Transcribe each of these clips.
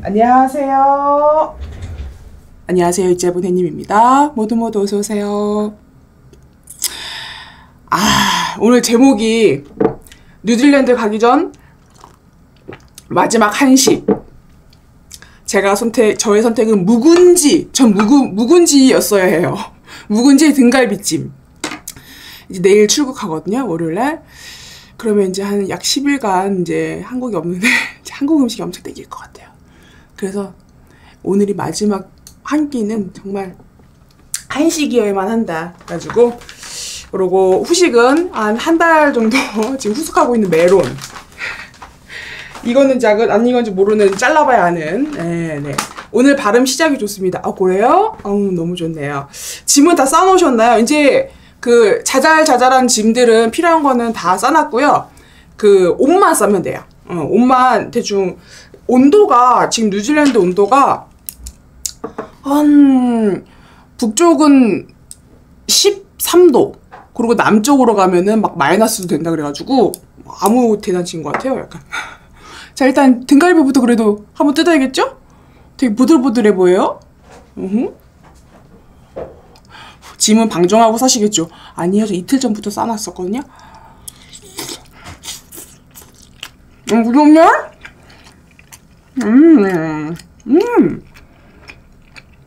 안녕하세요. 안녕하세요. 이재분 해님입니다. 모두 모두 어서 오세요. 아, 오늘 제목이 뉴질랜드 가기 전 마지막 한식. 제가 선택, 저의 선택은 묵은지, 전 묵은, 묵은지였어야 해요. 묵은지 등갈비찜. 이제 내일 출국하거든요, 월요일날. 그러면 이제 한 약 10일간 이제 한국이 없는데, 한국 음식이 엄청 땡길 것 같아요. 그래서 오늘이 마지막 한 끼는 정말 한식이어야만 한다. 가지고 그리고 후식은 한 한 달 정도 지금 후숙하고 있는 메론. 이거는 작은 안 익은지 모르는 잘라봐야 하는. 네, 네. 오늘 발음 시작이 좋습니다. 아 그래요? 어, 너무 좋네요. 짐은 다 싸놓으셨나요? 이제 그 자잘자잘한 짐들은 필요한 거는 다 싸놨고요. 그 옷만 싸면 돼요. 어, 옷만 대충 온도가 지금 뉴질랜드 온도가 한 북쪽은 13도 그리고 남쪽으로 가면은 막 마이너스도 된다 그래가지고 아무 대단치인 것 같아요 약간. 자 일단 등갈비부터 그래도 한번 뜯어야겠죠? 되게 보들보들해 보여요? 으흠. 짐은 방정하고 사시겠죠. 아니요 저 이틀 전부터 싸놨었거든요. 음, 그러면 음, 음.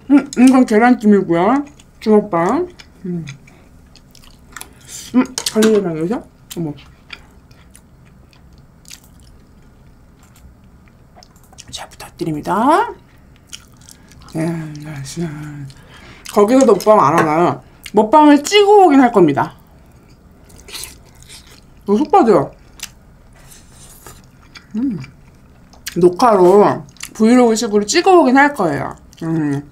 음, 이건 계란찜이고요. 주먹밥. 음. 음, 갈리계란이죠? 어머. 잘 부탁드립니다. 예, 거기서도 먹방 안 하나요? 먹방을 찍어 오긴 할 겁니다. 너속 어, 빠져. 음. 녹화로 브이로그 식으로 찍어 오긴 할 거예요. 음.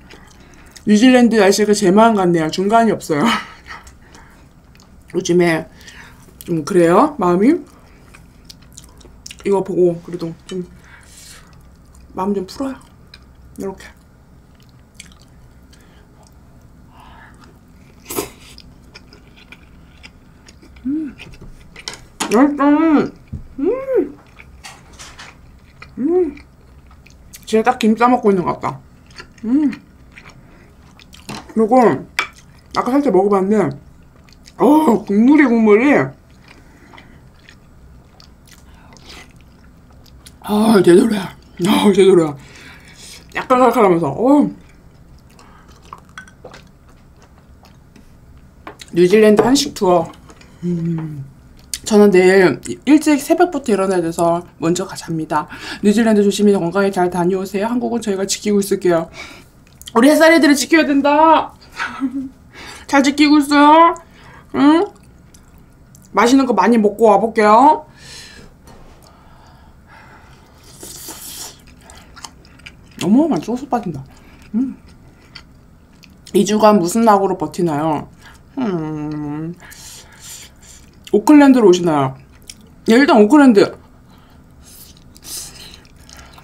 뉴질랜드 날씨가 제 마음 같네요. 중간이 없어요. 요즘에 좀 그래요. 마음이 이거 보고 그래도 좀 마음 좀 풀어요. 이렇게. 음. 맛있다. 음. 음. 진짜 딱 김 싸먹고 있는 것 같다. 음. 그리고 아까 살짝 먹어봤는데 어 국물이 국물이 아 제대로야 아 제대로야 약간 칼칼하면서 어 뉴질랜드 한식 투어 음. 저는 내일 일찍 새벽부터 일어나야 돼서 먼저 가 잡니다. 뉴질랜드 조심히 건강히 잘 다녀오세요. 한국은 저희가 지키고 있을게요. 우리 햇살이들을 지켜야 된다. 잘 지키고 있어요. 응? 맛있는 거 많이 먹고 와볼게요. 어머, 소스 빠진다. 음. 2주간 무슨 낙으로 버티나요? 음. 오클랜드로 오시나요? 예, 일단 오클랜드.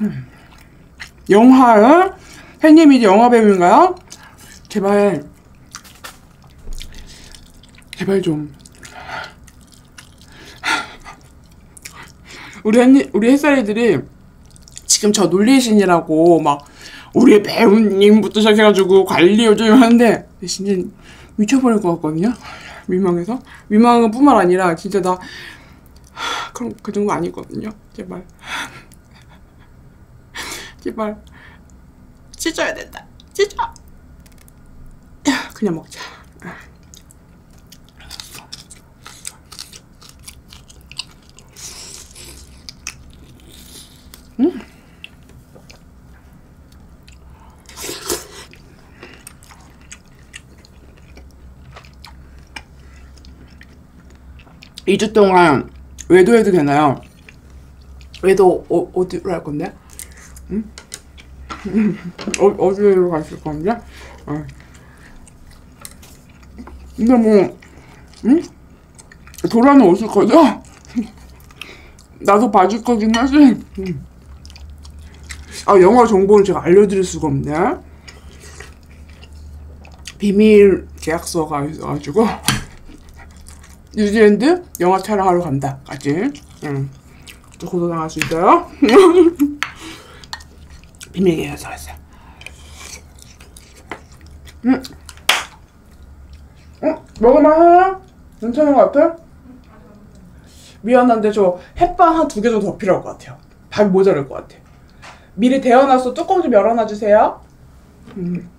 음. 영화요? 팬님이 영화 배우인가요? 제발 제발 좀 우리 햇 우리 햇살이들이 지금 저 놀리신이라고 막 우리 배우님부터 시작해가지고 관리 요즘 하는데 진짜 미쳐버릴 것 같거든요 민망해서 민망한 것 뿐만 아니라 진짜 나 그럼 그 정도 아니거든요 제발 제발 찢어야 된다. 찢어. 그냥 먹자. 음. 이주 동안 외도해도 되나요? 외도 어, 어디로 할 건데? 응? 어, 어디로 가실 건데? 어. 근데 뭐, 응? 돌아는 오실 거죠? 나도 봐줄 거긴 하지. 응. 아, 영화 정보를 제가 알려드릴 수가 없네. 비밀 계약서가 있어가지고. 뉴질랜드 영화 촬영하러 간다. 까지. 응. 또 고소당할 수 있어요. 비밀이어서 했어요. 음. 어? 먹을만해요? 괜찮은 것 같아? 미안한데 저 햇반 한 두 개 정도 더 필요할 것 같아요. 밥이 모자랄 것 같아. 미리 데워놔서 뚜껑 좀 열어놔 주세요. 음.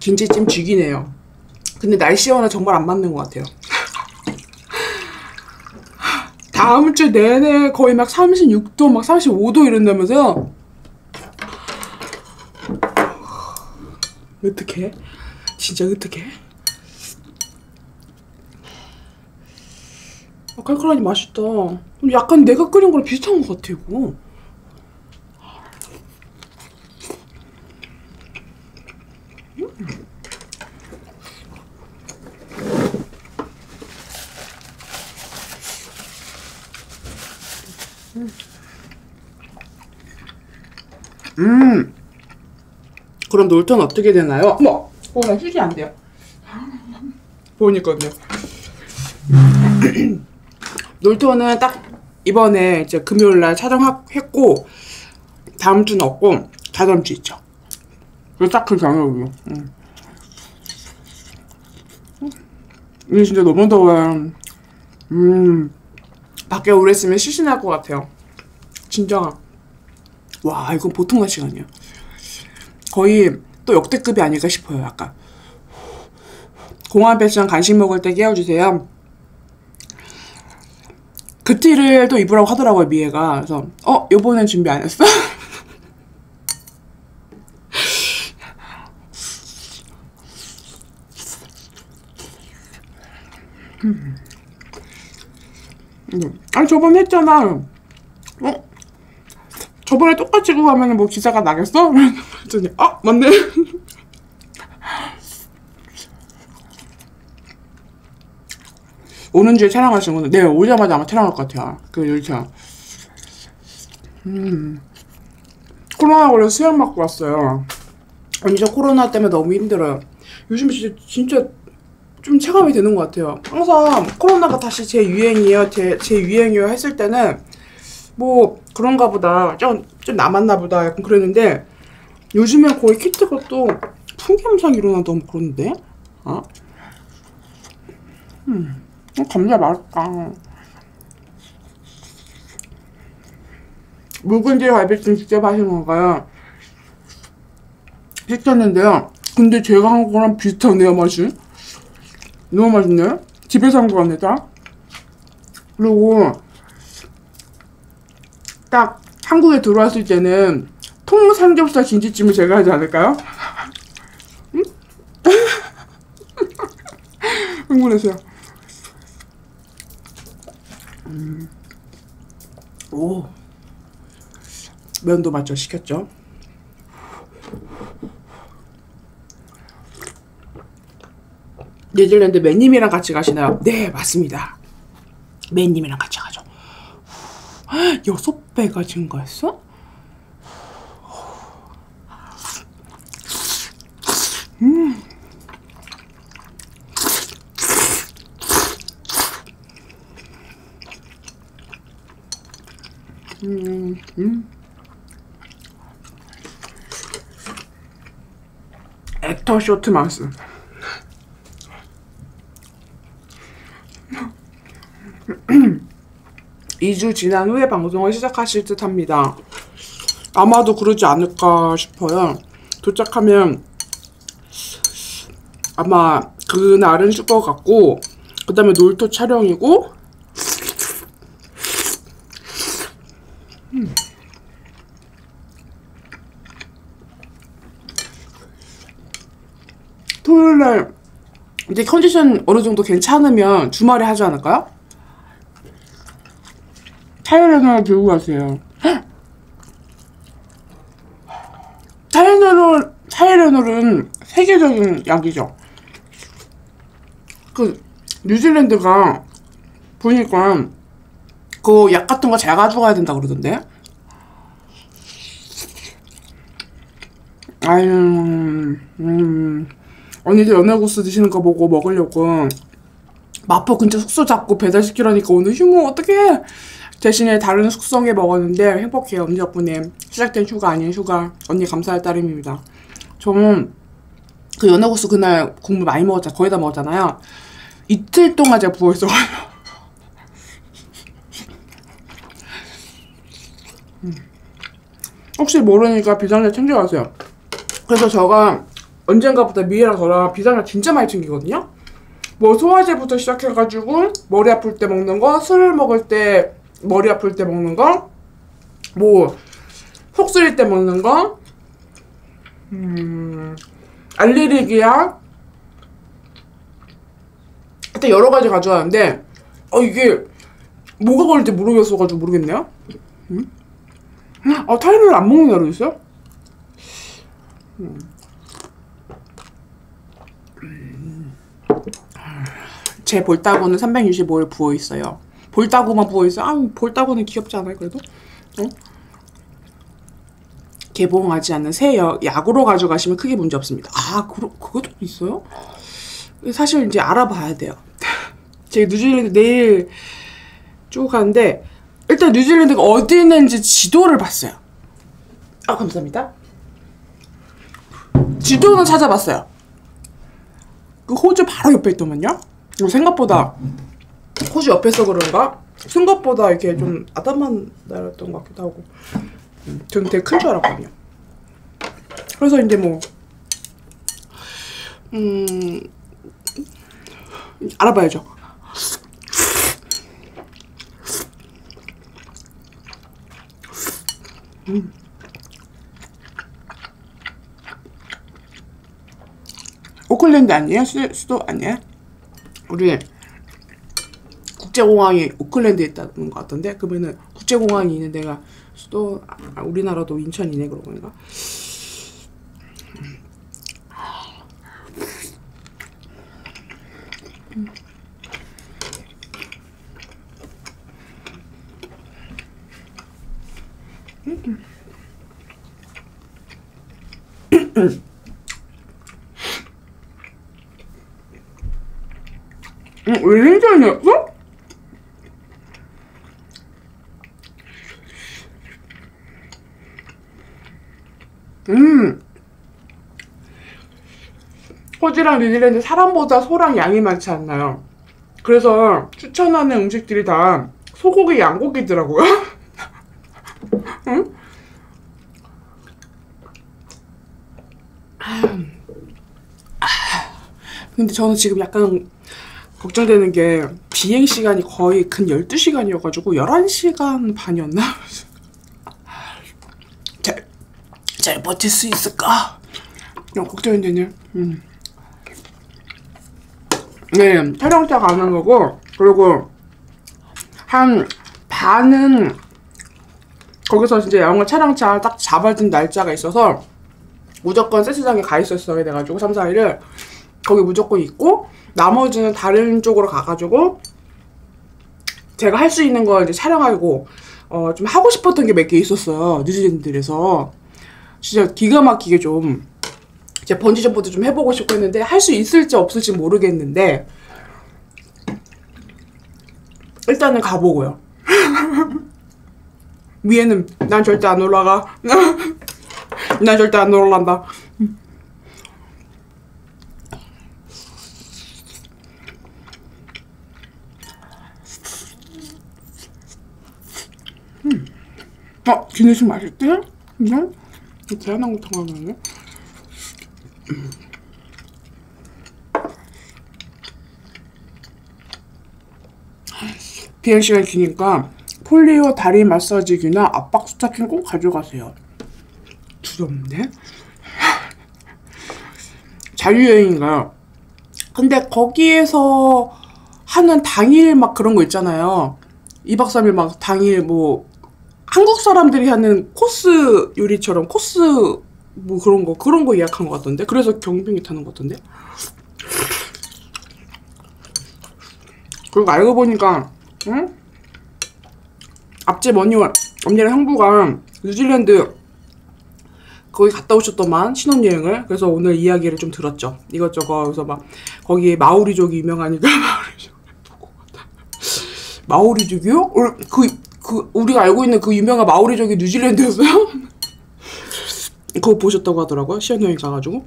김치찜 죽이네요. 근데 날씨와는 정말 안 맞는 것 같아요. 다음 주 내내 거의 막 36도, 막 35도 이런다면서요? 어떡해? 진짜 어떡해? 아, 칼칼하니 맛있다. 약간 내가 끓인 거랑 비슷한 것 같아, 이거. 음. 그럼 놀턴 어떻게 되나요? 어머, 어, 나 휴지 안 돼요. 보니까요. 놀토는 딱 이번에 이제 금요일 날 촬영했고 다음 주는 없고 다다음 주 있죠. 딱그 경력이요. 음. 이게 진짜 너무 더워요. 음, 밖에 오래 있으면 시신할 것 같아요. 진짜. 와, 이건 보통 날씨가 아니야. 거의 또 역대급이 아닐까 싶어요, 약간. 공항 패션 간식 먹을 때 깨워주세요. 그 티를 또 입으라고 하더라고요, 미애가. 그래서, 어, 요번엔 준비 안 했어? 음. 아니, 저번에 했잖아. 어? 저번에 똑같이 그거 하면 뭐 기사가 나겠어? 그랬더니, 아, 맞네. 오는 주에 촬영하신 거는 네 오자마자 아마 촬영할 것 같아요. 그 열차. 음. 코로나 걸려 수영 맞고 왔어요. 저 코로나 때문에 너무 힘들어요. 요즘 진짜 진짜 좀 체감이 되는 것 같아요. 항상 코로나가 다시 제 유행이에요, 제, 제 유행이에요 했을 때는 뭐 그런가 보다 좀, 좀 남았나 보다 약간 그랬는데 요즘엔 거의 키트가 또 풍gem상 일어나도 그런데 어? 음. 어, 감자 맛있다. 묵은지 갈비찜 직접 하신 건가요? 시켰는데요. 근데 제가 한 거랑 비슷하네요, 맛이. 너무 맛있네. 집에서 한 거랍니다. 그리고 딱 한국에 들어왔을 때는 통삼겹살 김치찜을 제가 하지 않을까요? 응? 흥분했어요. 음. 오. 면도 맞죠? 시켰죠? 뉴질랜드 매님이랑 같이 가시나요? 네, 맞습니다. 매님이랑 같이 가죠. 여섯 배가 증가했어? 음. 음, 음. 액터 쇼트 마우스. 2주 지난 후에 방송을 시작하실 듯 합니다. 아마도 그러지 않을까 싶어요. 도착하면 아마 그날은 슈퍼 같고 그 다음에 놀토 촬영이고 음. 토요일날 이제 컨디션 어느 정도 괜찮으면 주말에 하지 않을까요? 타이레놀 들고 가세요. 타이레놀, 타이레놀은 세계적인 약이죠. 그, 뉴질랜드가 보니까 그 약 같은 거 잘 가져가야 된다 그러던데. 아유, 음, 언니들 연애고스 드시는 거 보고 먹으려고 마포 근처 숙소 잡고 배달시키라니까 오늘 휴무 어떡해. 대신에 다른 숙성해 먹었는데 행복해요. 언니 덕분에 시작된 휴가 아닌 휴가. 언니 감사할 따름입니다. 저는 그 연어국수 그날 국물 많이 먹었잖아. 거의 다 먹었잖아요. 이틀 동안 제가 부어있어가지고. 음. 혹시 모르니까 비상약 챙겨가세요. 그래서 제가 언젠가부터 미애랑 저랑 비상약 진짜 많이 챙기거든요. 뭐 소화제부터 시작해가지고 머리 아플 때 먹는 거, 술 먹을 때 머리 아플 때 먹는 거, 뭐 속 쓰릴 때 먹는 거, 음, 알레르기약, 하여튼 여러 가지 가져왔는데, 어, 이게 뭐가 걸릴지 모르겠어가지고 모르겠네요. 음? 아, 타이레놀 안 먹는 날도 있어요? 음. 제 볼따구는 365일 부어 있어요. 볼따구만 부어 있어. 아, 볼따구는 귀엽지 않아요, 그래도? 어? 개봉하지 않는 새 약, 약으로 가져가시면 크게 문제 없습니다. 아, 그, 그것도 있어요? 사실 이제 알아봐야 돼요. 제가 뉴질랜드 내일 쭉 가는데, 일단 뉴질랜드가 어디 있는지 지도를 봤어요. 아, 감사합니다. 지도는 찾아봤어요. 그 호주 바로 옆에 있더만요. 생각보다 호주 옆에서 그런가 생각보다 이렇게 좀 아담한 나라였던 것 같기도 하고 음, 저는 되게 큰 줄 알았거든요. 그래서 이제 뭐 음, 알아봐야죠. 음. 오클랜드 아니에요? 수, 수도 아니에요? 우리 국제공항이 오클랜드에 있다는 것 같던데 그러면은 국제공항이 있는 데가 수도 아, 우리나라도 인천이네 그러고 보니까 응, 웰링턴이었어? 음. 호주랑 뉴질랜드 사람보다 소랑 양이 많지 않나요? 그래서 추천하는 음식들이 다 소고기, 양고기더라고요. 응? 아, 근데 저는 지금 약간 걱정되는 게 비행 시간이 거의 근 12시간이어가지고 11시간 반이었나? 잘, 잘 버틸 수 있을까? 어, 걱정이 되네. 음. 네, 촬영차 가는 거고, 그리고 한 반은 거기서 진짜 영화 촬영차 딱 잡아준 날짜가 있어서 무조건 세트장에 가 있었어야 돼가지고 3, 4일을 거기 무조건 있고 나머지는 다른 쪽으로 가가지고 제가 할 수 있는 걸 이제 촬영하고 어, 좀 하고 싶었던 게 몇 개 있었어요 뉴질랜드에서 진짜 기가 막히게 좀 이제 번지 점프도 좀 해보고 싶고 했는데 할 수 있을지 없을지 모르겠는데 일단은 가보고요 위에는 난 절대 안 올라가 난 절대 안 올라간다 어, 기내식 맛있대? 그냥? 대한항공탕 하네. 비행 시간 기니까 폴리오 다리 마사지기나 압박 스타킹 꼭 가져가세요. 두렵네. 자유여행인가요? 근데 거기에서 하는 당일 막 그런 거 있잖아요. 2박 3일 막 당일 뭐 한국 사람들이 하는 코스 요리처럼 코스 뭐 그런 거 그런 거 예약한 것 같던데? 그래서 경비행기 타는 것 같던데? 그리고 알고 보니까 응? 앞집 언니와 언니랑 형부가 뉴질랜드 거기 갔다 오셨더만 신혼여행을. 그래서 오늘 이야기를 좀 들었죠. 이것저것. 그래서 막 거기 마오리족이 유명하니까 마오리족. 마오리족이요? 그 그 우리가 알고 있는 그 유명한 마오리족이 뉴질랜드였어요? 그거 보셨다고 하더라고요. 시연 여행 가가지고.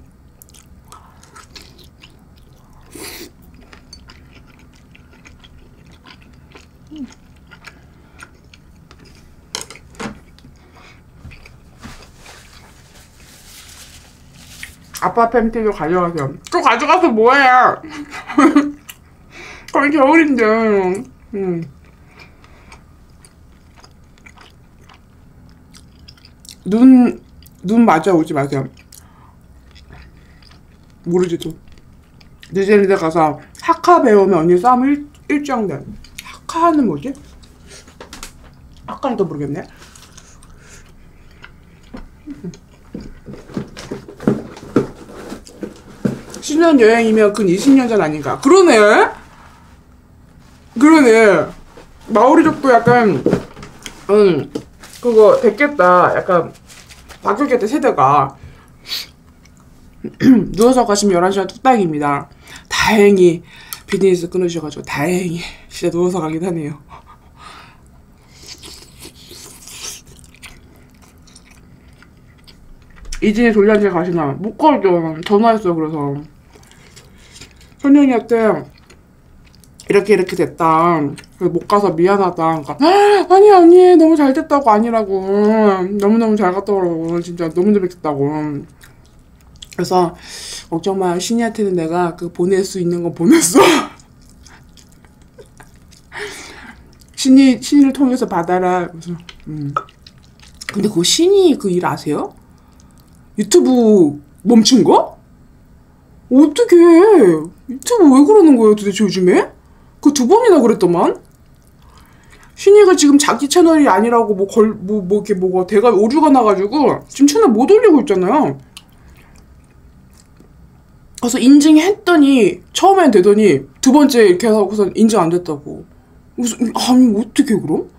아빠 팬티도 가져가세요. 또 가져가서 뭐해? 거의 겨울인데. 음. 눈, 눈 맞아 오지 마세요. 모르지 또. 뉴질랜드 가서 하카 배우면 언니 싸움 일, 일정돼. 하카는 뭐지? 하카는 또 모르겠네. 신년 여행이면 근 20년 전 아닌가? 그러네. 그러네. 마오리족도 약간 음 그거 됐겠다. 약간 바뀌었겠다 세대가. 누워서 가시면 11시간 뚝딱입니다. 다행히 비즈니스 끊으셔가지고 다행히 진짜 누워서 가긴 하네요. 이진이 돌려한테 가시나 못 가죠. 전화했어요. 그래서 현영이한테 이렇게 이렇게 됐다. 못 가서 미안하다. 그러니까 아니 아니 너무 잘 됐다고 아니라고 너무 너무 잘 갔다 오라고 진짜 너무 재밌겠다고. 그래서 걱정 마 신이한테는 내가 그 보낼 수 있는 거 보냈어. 신이 신이를 통해서 받아라. 그래서 음. 근데 그거 신이 그 일 아세요? 유튜브 멈춘 거? 어떻게 유튜브 왜 그러는 거예요 도대체 요즘에? 그 두 번이나 그랬더만 신이가 지금 자기 채널이 아니라고 뭐 걸 뭐 뭐 이렇게 뭐가 대가 오류가 나가지고 지금 채널 못 올리고 있잖아요. 그래서 인증했더니 처음엔 되더니 두 번째 이렇게 하고서 인증 안 됐다고. 그래서 아니 어떻게 그럼?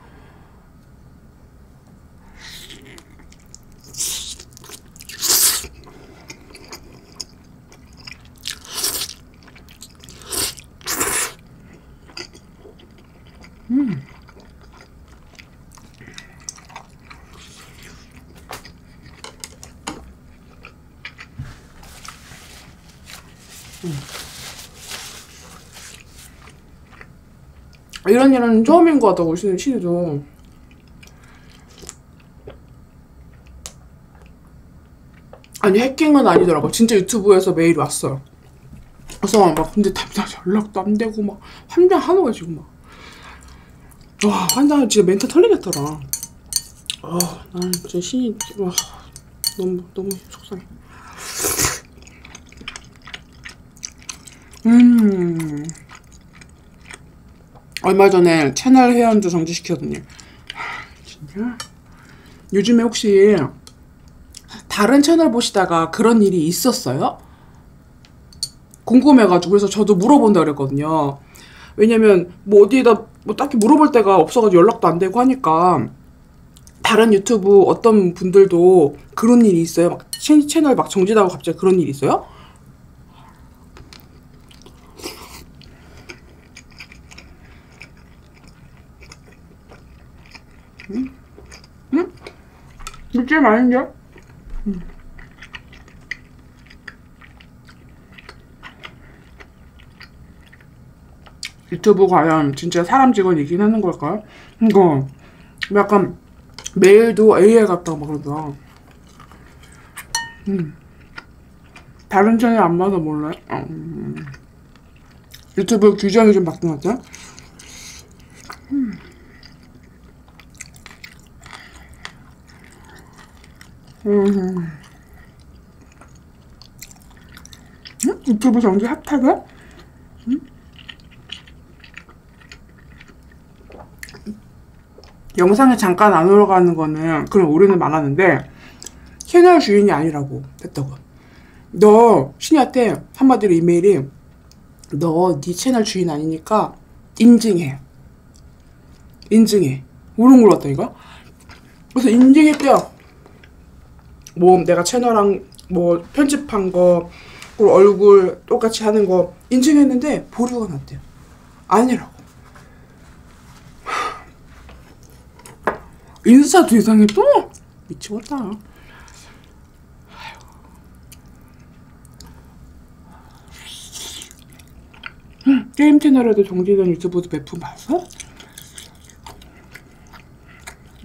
이런 일은 처음인 것 같다고 신이 신이도. 아니 해킹은 아니더라고. 진짜 유튜브에서 메일이 왔어요. 그래서 막 근데 답장 연락도 안 되고 막 환장 하는 거야 지금 막. 와 환장 진짜 멘트 털리겠더라. 아 나는 진짜 신이 와 너무 너무 속상해. 음. 얼마 전에 채널 회원도 정지시켰더니 진짜 요즘에 혹시 다른 채널 보시다가 그런 일이 있었어요? 궁금해가지고 그래서 저도 물어본다 그랬거든요. 왜냐면 뭐 어디에다 뭐 딱히 물어볼 데가 없어가지고 연락도 안 되고 하니까 다른 유튜브 어떤 분들도 그런 일이 있어요. 막 채널 막 정지하고 갑자기 그런 일이 있어요? 느낌 아닌데? 음. 유튜브 과연 진짜 사람 직원이긴 하는 걸까? 이거 약간 메일도 AI 같다고 막 그러더라. 음. 다른 채널 안 봐서 몰라요? 음. 유튜브 규정이 좀 바뀐 것 같아. 음. 음. 음? 유튜브 정지 핫하게? 음? 영상에 잠깐 안 올라가는 거는 그런 오류는 많았는데 채널 주인이 아니라고 했다고. 너 신이한테 한마디로 이메일이 너 네 채널 주인 아니니까 인증해. 인증해. 모르는 걸 같다니까? 그래서 인증했대요. 뭐 내가 채널랑 뭐 편집한 거 그리고 얼굴 똑같이 하는 거 인증했는데 보류가 났대요. 아니라고. 인스타 대상에 또 미치겠다. 음, 게임 채널에도 정지된 유튜브도 몇푼 봤어?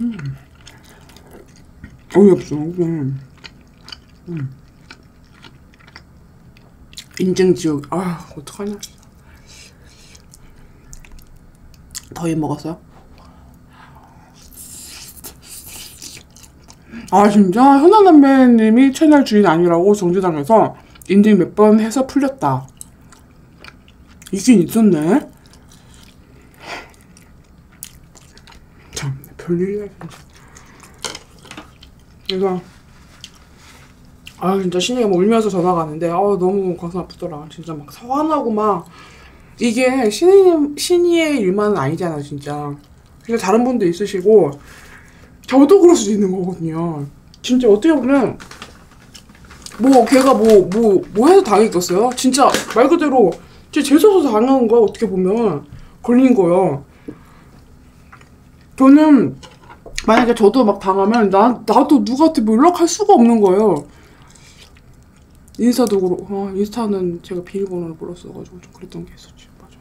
음. 어이없어. 음. 음. 인증지옥. 아, 어떡하냐. 더위 먹었어요? 아 진짜 현아남매님이 채널 주인 아니라고 정지당해서 인증 몇 번 해서 풀렸다. 이긴 있었네. 참 별일이야 진짜. 그래서 아 진짜 신이가 뭐 울면서 전화가 왔는데 아 너무 가슴 아프더라. 진짜 막 서운하고 막 이게 신이 신이의 일만은 아니잖아 진짜. 그래서 다른 분도 있으시고 저도 그럴 수도 있는 거거든요. 진짜 어떻게 보면 뭐 걔가 뭐 뭐뭐 해서 당했겠어요? 진짜 말 그대로 제 재수없어서 당한 거야 어떻게 보면 걸린 거예요. 저는 만약에 저도 막 당하면 나 나도 누구한테 뭐 연락할 수가 없는 거예요. 인스타도 그렇고 아, 인스타는 제가 비밀번호를 몰랐어가지고 좀 그랬던 게 있었지 맞아.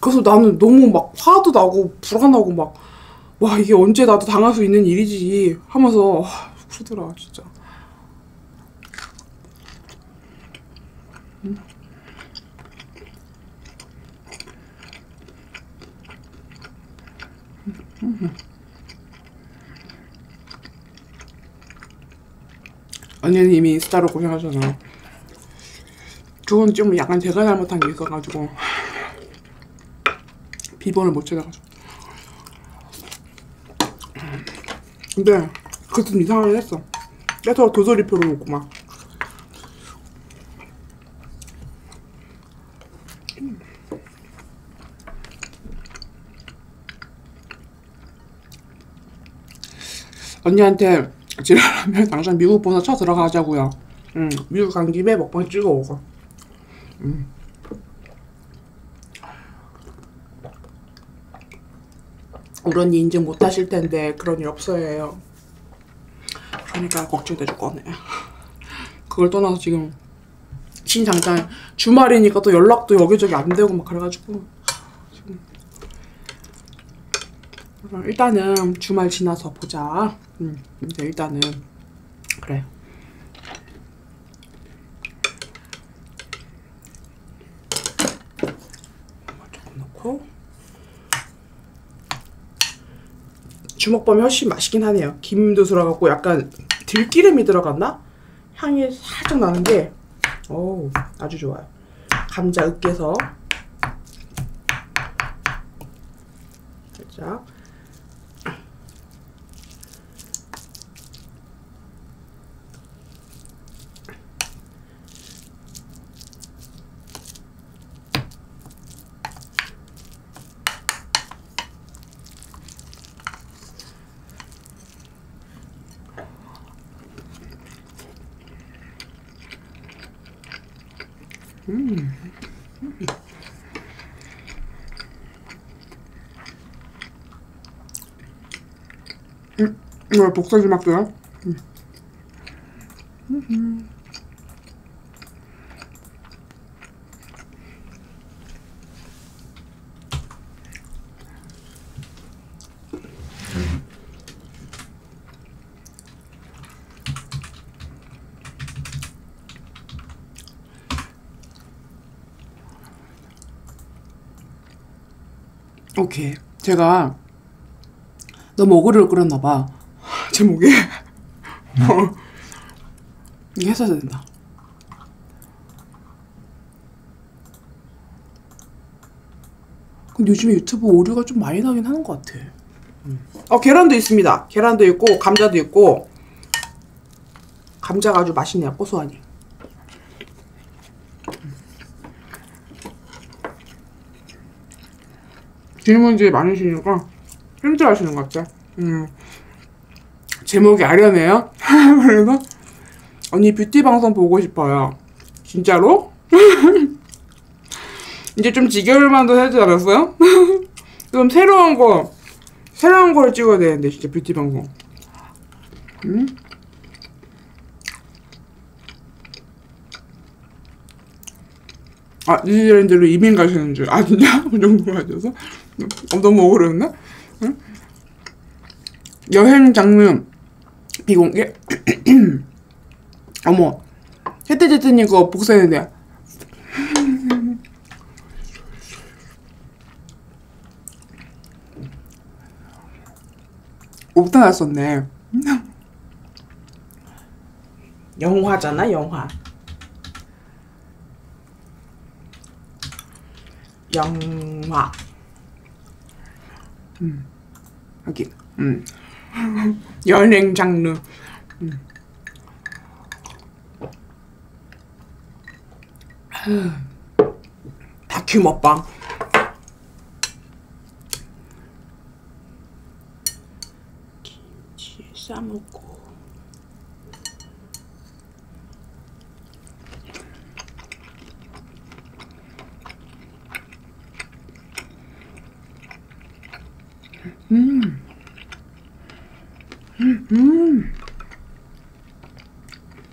그래서 나는 너무 막 화도 나고 불안하고 막 와 이게 언제 나도 당할 수 있는 일이지 하면서 와, 그러더라 진짜. 언니는 이미 인스타로 고생하잖아. 그건 좀 약간 제가 잘못한 게 있어가지고 비번을 못 찾아가지고. 근데 좀 이상하긴 했어. 계속 도돌이표를 놓고 막. 언니한테 지랄하면 당장 미국 번호 쳐 들어가자고요. 응, 미국 간 김에 먹방 찍어 오고. 응. 우리 언니 인증 못 하실 텐데 그런 일 없어요. 그러니까 걱정돼줄 거네. 그걸 떠나서 지금 신장장 주말이니까 또 연락도 여기저기 안 되고 막 그래가지고 지금 일단은 주말 지나서 보자. 음, 이제 일단은 그래. 조금 넣고 주먹밥이 훨씬 맛있긴 하네요. 김도 들어갔고 약간 들기름이 들어갔나? 향이 살짝 나는데 오 아주 좋아요. 감자 으깨서 살짝 이거 복사지 막대요. 오케이. 제가 너무 어그를 끌었나 봐. 제목이. 어. 이게 했어야 된다. 근데 요즘에 유튜브 오류가 좀 많이 나긴 하는 것 같아. 어, 계란도 있습니다. 계란도 있고, 감자도 있고, 감자가 아주 맛있네요, 고소하니. 질문지 많으시니까 힘들어하시는 것 같아. 음. 제목이 아련해요. 그래서 언니 뷰티 방송 보고 싶어요. 진짜로? 이제 좀 지겨울 만도 하지 않았어요? 좀 새로운 거 새로운 거를 찍어야 되는데 진짜 뷰티 방송. 음? 아 뉴질랜드로 이민 가시는 줄. 아 진짜 그 정도 가셔서 어, 너무 억울했나? 응? 여행 장르 비공개. 어머 혜태제트님 거 복사했는데 오타 났었네. 영화잖아, 영화. 영화. 음, 여기, 음. 여행 장르. 음. 다큐 먹방. 김치에 싸먹고.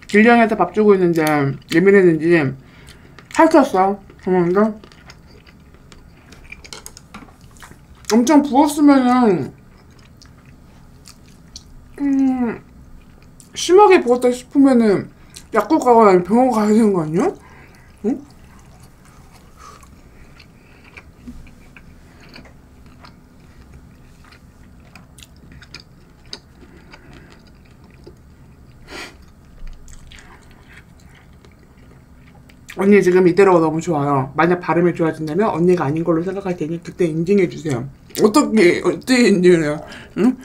길령한테 밥 주고 있는데 예민했는지 살쪘어. 그런가? 엄청 부었으면은 음 심하게 부었다 싶으면은 약국 가거나 병원 가야 되는 거 아니야? 응? 언니 지금 이대로가 너무 좋아요. 만약 발음이 좋아진다면 언니가 아닌 걸로 생각할 테니 그때 인증해 주세요. 어떻게 어떻게 인증해요? 응?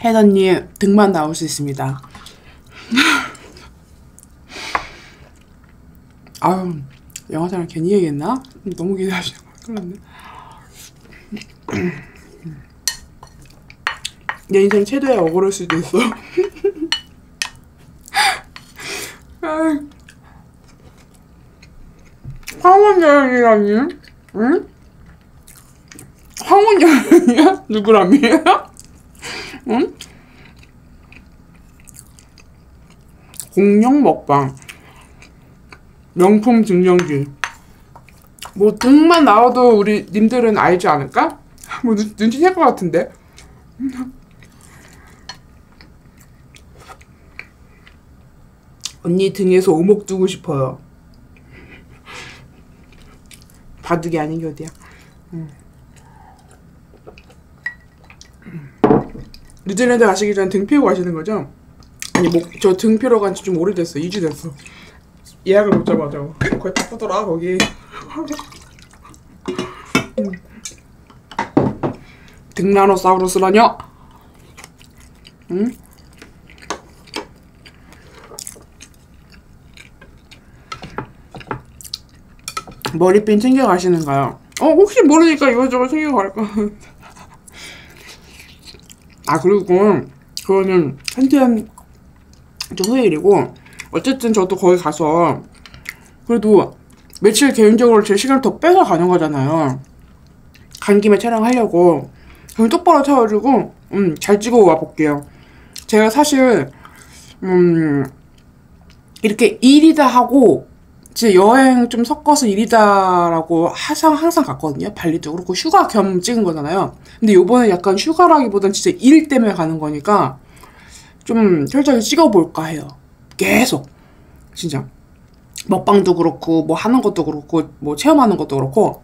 혜언니 등만 나올 수 있습니다. 아유 영화사랑 괜히 얘기했나? 너무 기대하시는 거 큰일 났네. 내 인생 최대의 억울할 수도 있어. 아이. 황혼 여행이라니? 응? 황혼 여행이야? 누구람이야? 응? 공룡 먹방. 명품 증정기. 뭐 등만 나와도 우리 님들은 알지 않을까? 뭐 눈, 눈치챌 것 같은데. 언니 등에서 오목 두고 싶어요. 바둑이 아닌 게 어디야? 음. 뉴질랜드 가시기 전에 등 피우고 가시는 거죠? 아니 목저등 피러 간 지 좀 오래됐어. 2주 됐어. 예약을 못 잡아서 거의 바쁘더라 거기. 음. 등라노사우루스라뇨? 응? 머리핀 챙겨가시는가요? 어 혹시 모르니까 이것저것 챙겨갈까 아 그리고 그거는 좀 후일이고 어쨌든 저도 거기 가서 그래도 며칠 개인적으로 제 시간을 더 빼서 가는 거잖아요. 간 김에 촬영하려고. 그럼 똑바로 차가지고 음, 잘 찍어 와 볼게요. 제가 사실 음 이렇게 일이다 하고 진짜 여행 좀 섞어서 일이다라고 항상 항상 갔거든요. 발리도 그렇고 휴가 겸 찍은 거잖아요. 근데 요번에 약간 휴가라기보단 진짜 일 때문에 가는 거니까 좀 철저히 찍어볼까 해요. 계속 진짜 먹방도 그렇고 뭐 하는 것도 그렇고 뭐 체험하는 것도 그렇고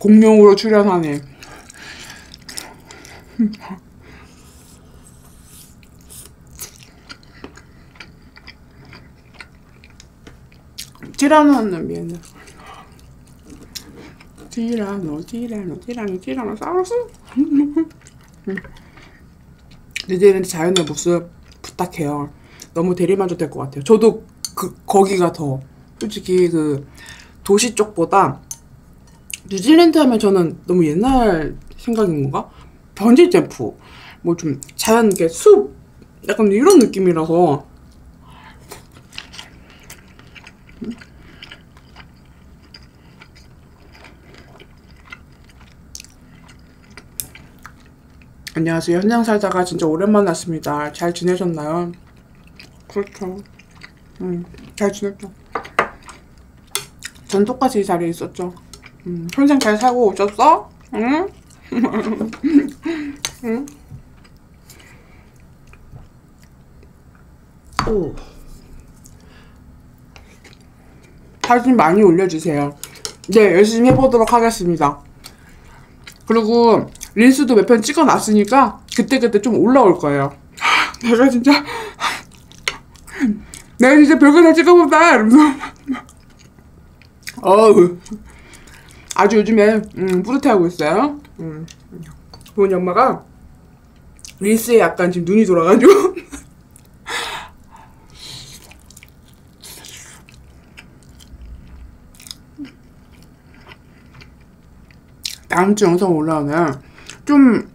공룡으로 출연하네. 티라노는 미안해. 티라노, 티라노, 티라노, 티라노사우루스. 뉴질랜드 자연의 모습 부탁해요. 너무 대리만족될 것 같아요. 저도 그 거기가 더 솔직히 그 도시 쪽보다 뉴질랜드 하면 저는 너무 옛날 생각인 건가? 번지 점프, 뭐 좀 자연 이렇게 숲 약간 이런 느낌이라서 안녕하세요. 현장 살다가 진짜 오랜만 왔습니다. 잘 지내셨나요? 그렇죠. 음, 잘 지냈죠. 전 똑같이 이 자리에 있었죠. 음, 현장 잘 살고 오셨어? 응? 응? 오. 사진 많이 올려주세요. 네, 열심히 해보도록 하겠습니다. 그리고 릴스도 몇 편 찍어놨으니까 그때그때 좀 올라올 거예요. 내가 진짜 내가 진짜 별거 다 찍어본다 이러면서 어우 아주 요즘에 음, 뿌듯해하고 있어요. 음. 부모님 엄마가 릴스에 약간 지금 눈이 돌아가지고 다음 주 영상 올라오면 좀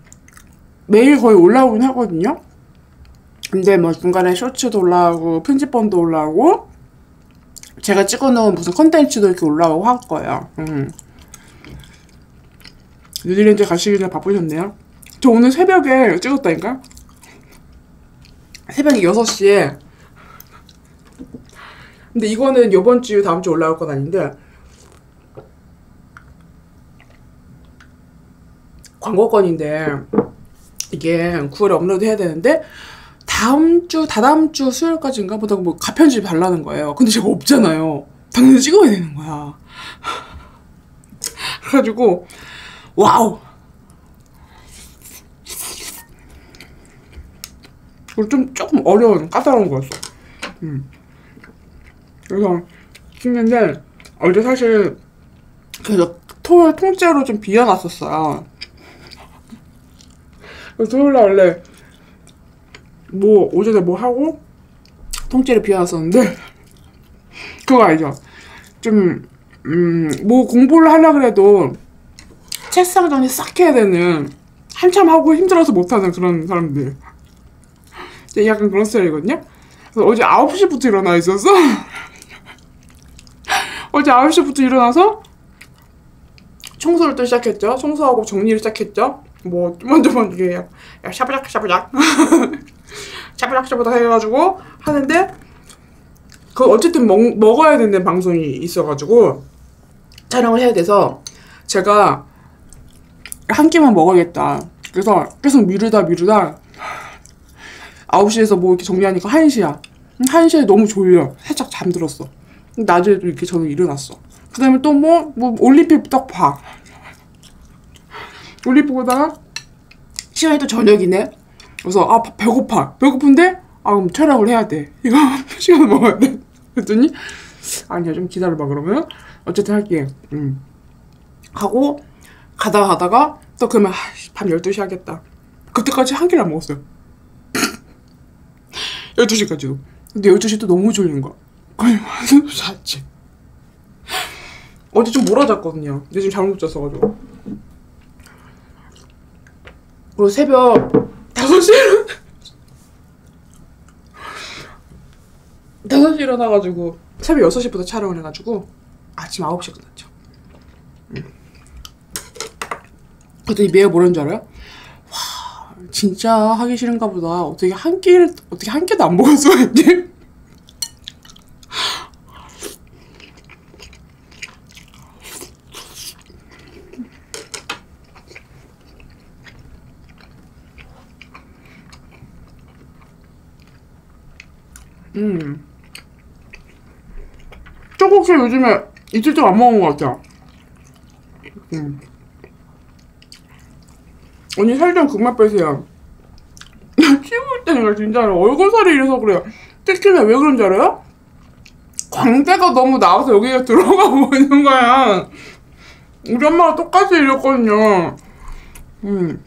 매일 거의 올라오긴 하거든요. 근데 뭐 중간에 쇼츠도 올라오고 편집본도 올라오고 제가 찍어놓은 무슨 컨텐츠도 이렇게 올라오고 할 거예요. 음. 뉴질랜드 가시기 전에 바쁘셨네요. 저 오늘 새벽에 찍었다니까? 새벽 6시에 근데 이거는 이번 주 다음 주 올라올 건 아닌데 광고건인데 이게 9월에 업로드 해야 되는데 다음 주 다다음 주 수요일까지인가 보다 뭐 가편집 달라는 거예요. 근데 제가 없잖아요. 당연히 찍어야 되는 거야. 그래가지고 wow. 그리고 좀 조금 어려운 까다로운 거였어. 음. 그래서 찍는데 어제 사실 그래서 통째로 좀 비워놨었어요. 토요일날 원래 뭐 오전에 뭐 하고 통째로 비워놨었는데 그거 알죠? 좀 음, 뭐 공부를 하려 그래도 책상 정리 싹 해야 되는 한참 하고 힘들어서 못하는 그런 사람들. 약간 그런 스타일이거든요? 그래서 어제 9시부터 일어나 있었어 어제 9시부터 일어나서 청소를 또 시작했죠? 청소하고 정리를 시작했죠 뭐 먼저만 이게 야 샤브작 샤브작 샤브작 샤브작 해가지고 하는데 그 어쨌든 먹, 먹어야 되는 방송이 있어가지고 촬영을 해야 돼서 제가 한 끼만 먹어야겠다. 그래서 계속 미루다 미루다 9시에서 뭐 이렇게 정리하니까 1시야. 1시에 너무 졸려. 살짝 잠들었어. 낮에도 이렇게 저는 일어났어. 그 다음에 또 뭐, 뭐, 올림픽 딱 봐. 올림픽 보다가 시간이 또 저녁이네. 그래서 아 배고파. 배고픈데 아 그럼 촬영을 해야 돼. 이거 시간 먹어야 돼. 그랬더니 아니야 좀 기다려봐 그러면 어쨌든 할게. 음. 하고 가다가 가다가 또 그러면 아, 밤 12시 하겠다. 그때까지 한 끼를 안 먹었어요. 12시까지도. 근데 12시 또 너무 졸린 거야. 완전 잤지. 어제 좀 몰아잤거든요. 근데 지금 잘못 잤어가지고. 그리고 새벽 5시에 5시 일어나가지고 새벽 6시부터 촬영을 해가지고 아침 9시에 끝났죠. 음. 그랬더니 매일 뭐라는 줄 알아요? 와 진짜 하기 싫은가 보다. 어떻게 한 끼를 어떻게 한 끼도 안 수가 있지? 음. 쪼국씨 요즘에 이틀 동안 안 먹은 것 같아. 음. 언니 살 좀 그만 빼세요. 키울 때가 진짜로 얼굴살이 이래서 그래요. 특히나 왜 그런 줄 알아요? 광대가 너무 나와서 여기가 들어가고 있는 거야. 우리 엄마가 똑같이 이랬거든요. 음.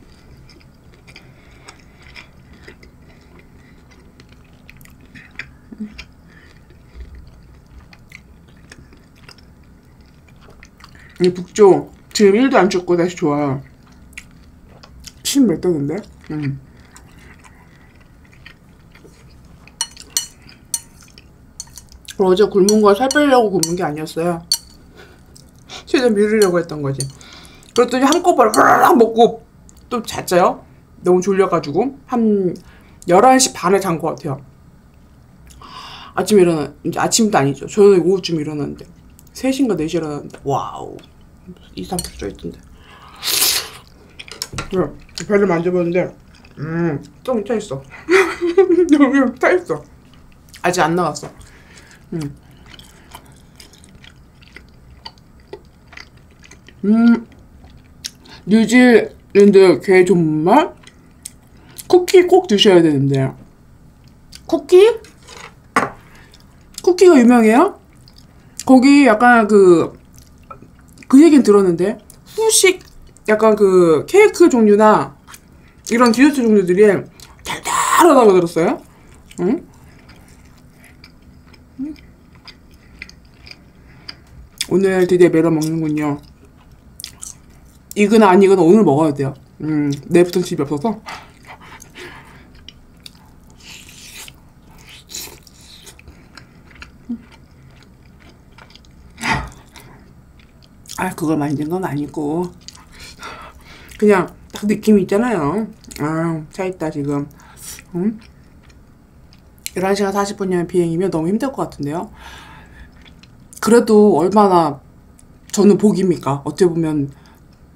이 북쪽 지금 1도 안 춥고 다시 좋아요. 10몇 도인데? 음. 어제 굶은 거 살 빼려고 굶은 게 아니었어요. 최대한 미루려고 했던 거지. 그랬더니 한꺼번에 후라락 먹고 또 잤어요. 너무 졸려가지고. 한 11시 반에 잔 것 같아요. 아침에 일어나, 이제 아침도 아니죠. 저는 오후쯤 일어났는데. 3시인가 4시에 일어났는데 wow 2, 3kg 쪄있던데. 네, 배를 만져봤는데 음좀 차있어. 여기 차있어. 아직 안 나갔어. 음. 음. 뉴질랜드 게 정말? 쿠키 꼭 드셔야 되는데 쿠키? 쿠키가 유명해요? 거기 약간 그, 그 얘기는 들었는데, 후식, 약간 그 케이크 종류나 이런 디저트 종류들이 달달하다고 들었어요? 응? 오늘 드디어 메로 먹는군요. 이거나 아니거나 오늘 먹어야 돼요. 음, 내일부터 집이 없어서. 아, 그걸 만든 건 아니고. 그냥 딱 느낌이 있잖아요. 아, 차있다, 지금. 응? 11시간 40분이면 비행이면 너무 힘들 것 같은데요. 그래도 얼마나 저는 복입니까? 어떻게 보면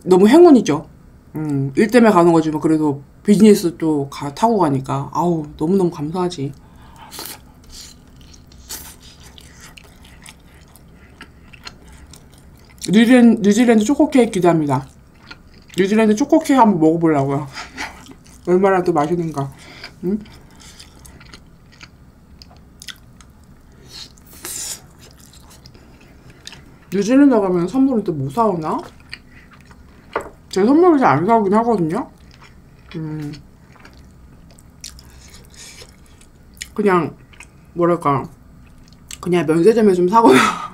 너무 행운이죠. 음, 일 때문에 가는 거지만 그래도 비즈니스 또 가, 타고 가니까 아우 너무너무 감사하지. 뉴질랜드, 뉴질랜드 초코 케이크 기대합니다. 뉴질랜드 초코 케이크 한번 먹어보려고요. 얼마나 또 맛있는가. 응? 뉴질랜드 가면 선물을 또뭐 사오나? 제 선물을 잘 안 사오긴 하거든요. 음. 그냥 뭐랄까 그냥 면세점에 좀 사고요.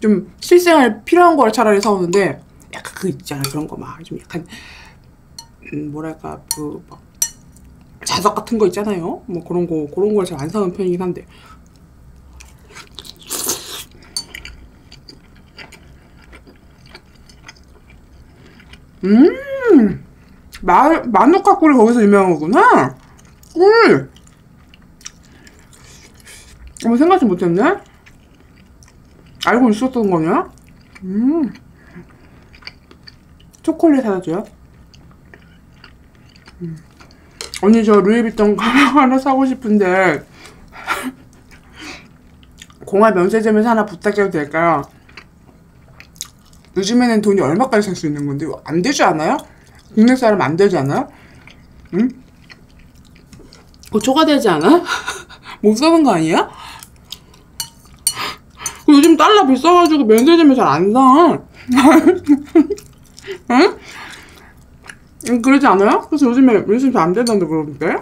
좀 실생활 필요한 걸 차라리 사오는데 약간 그 있잖아 그런 거 막 좀 약간 음, 뭐랄까 그막 자석 같은 거 있잖아요. 뭐 그런 거 그런 걸 잘 안 사는 편이긴 한데 음, 마, 마누카 꿀이 거기서 유명한 거구나. 꿀. 어머, 생각지 못했네. 알고 있었던 거냐? 음. 초콜릿 하나 줘요. 음. 언니 저 루이비통 가방 하나 사고 싶은데 공화 면세점에서 하나 부탁해도 될까요? 요즘에는 돈이 얼마까지 살 수 있는 건데 안 되지 않아요? 국내 사람 안 되지 않아요? 응? 그거 초과되지 않아? 못 사는 거 아니야? 요즘 달러 비싸가지고 면세점에 잘 안 사. 응? 그러지 않아요? 그래서 요즘에 면세점 잘안 되던데 그러는데?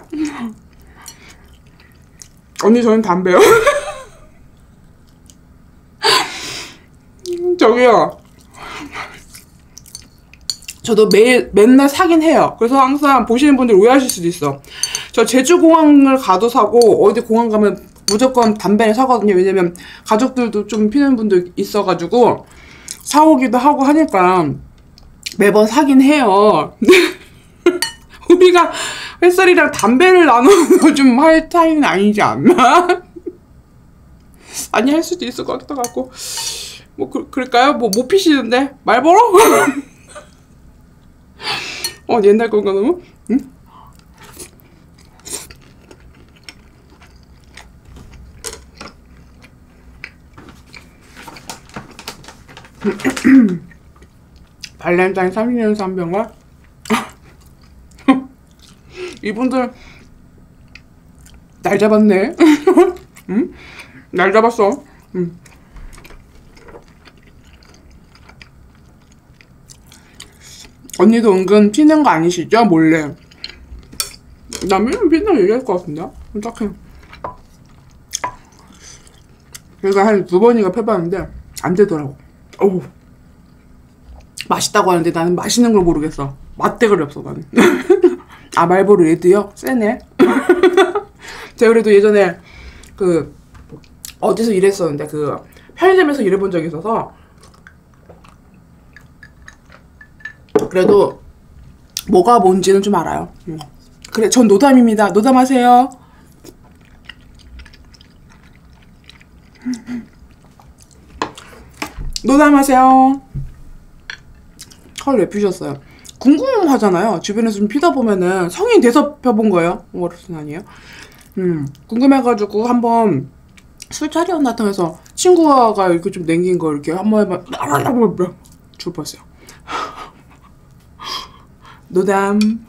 언니 저는 담배요. 저기요. 저도 매일 맨날 사긴 해요. 그래서 항상 보시는 분들 오해하실 수도 있어. 저 제주 공항을 가도 사고 어디 공항 가면 무조건 담배를 사거든요. 왜냐면 가족들도 좀 피는 분들 있어가지고 사오기도 하고 하니까 매번 사긴 해요. 우리가 햇살이랑 담배를 나눠서 좀 할 타임은 아니지 않나? 아니 할 수도 있을 것 같아갖고 뭐 그, 그럴까요? 뭐 못 피시는데 말벌어? 어 옛날 건가 너무? 응? 발렌타인 30년 산병과 이분들 날 잡았네. 응? 날 잡았어. 응. 언니도 은근 피는 거 아니시죠? 몰래. 남이는 피는 얘기할 것 같은데? 딱해. 제가 한 두 번이가 펴봤는데 안 되더라고. 어우. 맛있다고 하는데 나는 맛있는 걸 모르겠어. 맛대가리 없어 나는. 아 말보로 레드요? 세네. 제가 그래도 예전에 그 어디서 일했었는데 그 편의점에서 일해본 적이 있어서 그래도 뭐가 뭔지는 좀 알아요. 음. 그래, 전 노담입니다. 노담하세요. 노담하세요. 헐, 왜 피셨어요? 궁금하잖아요. 주변에서 좀 피다 보면은 성인 돼서 펴본 거예요. 어르신 아니에요? 음, 궁금해가지고 한번 술자리 나타나서 친구가 이렇게 좀 냉긴 거 이렇게 한번 해봐. 죽을 뻔했어요. 노담.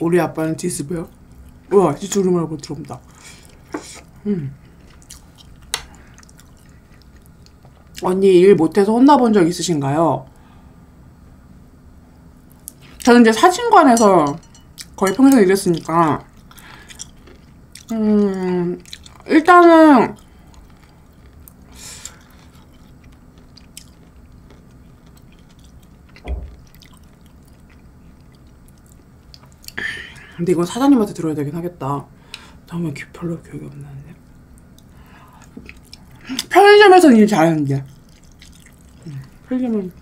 우리 아빠는 디스베어? 우와, 지주름을 하고 들어온다. 음. 언니 일 못해서 혼나본 적 있으신가요? 저는 이제 사진관에서 거의 평생 일했으니까 음 일단은 근데 이건 사장님한테 들어야 되긴 하겠다. 다음에 기- 별로 기억이 안 나는데 편의점에서는 일 잘하는데. 음, 편의점은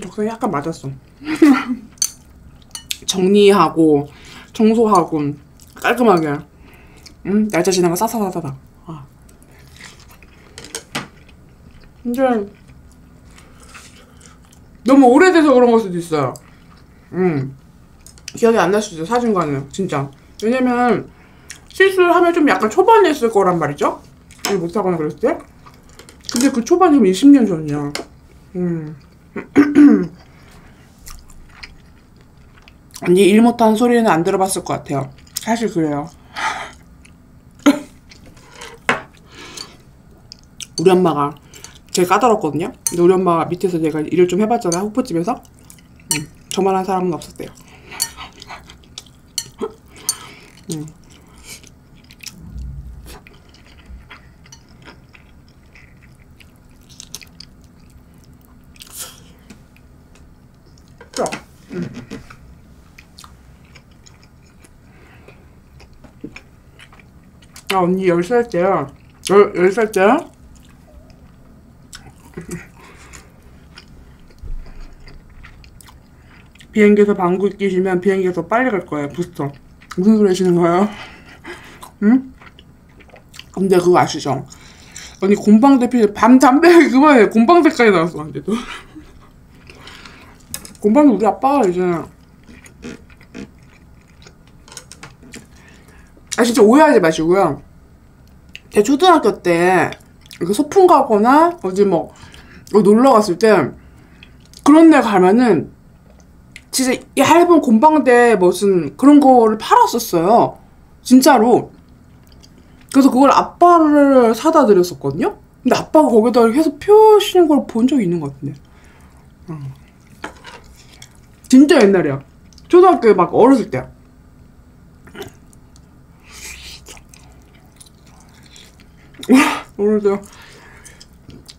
적성이 약간 맞았어. 정리하고 청소하고 깔끔하게. 응? 날짜 거 싸싸싸싸다 아. 근데 너무 오래돼서 그런 걸 수도 있어요. 음 기억이 안 날 수도 있어요 사진관은 진짜 왜냐면 실수를 하면 좀 약간 초반에 했을 거란 말이죠 일 못하거나 그랬을 때 근데 그 초반이면 20년 전이야 음 언니 일 못하는 소리는 안 들어봤을 것 같아요. 사실 그래요. 우리 엄마가 제가 까다롭거든요. 근데 우리 엄마가 밑에서 제가 일을 좀 해봤잖아요. 호프집에서. 음, 저만한 사람은 없었대요. 음. 자, 아 언니 10살 때야 열, 10 살 때야? 비행기에서 방구 끼시면 비행기에서 빨리 갈 거예요 부스터 무슨 소리 하시는 거예요? 응? 근데 그거 아시죠? 언니 곰방대 피, 밤 담배 그만해 곰방대까지 나왔어 근데도 곰방대 우리 아빠가 이제 아 진짜 오해하지 마시고요. 제 초등학교 때 이렇게 소풍 가거나 어디 뭐 놀러 갔을 때 그런 데 가면은 진짜 얇은 곰방대 무슨 그런 거를 팔았었어요. 진짜로. 그래서 그걸 아빠를 사다 드렸었거든요. 근데 아빠가 거기다 계속 펴시는 걸 본 적이 있는 것 같은데. 어. 진짜 옛날이야. 초등학교 막 어렸을 때야. 오늘도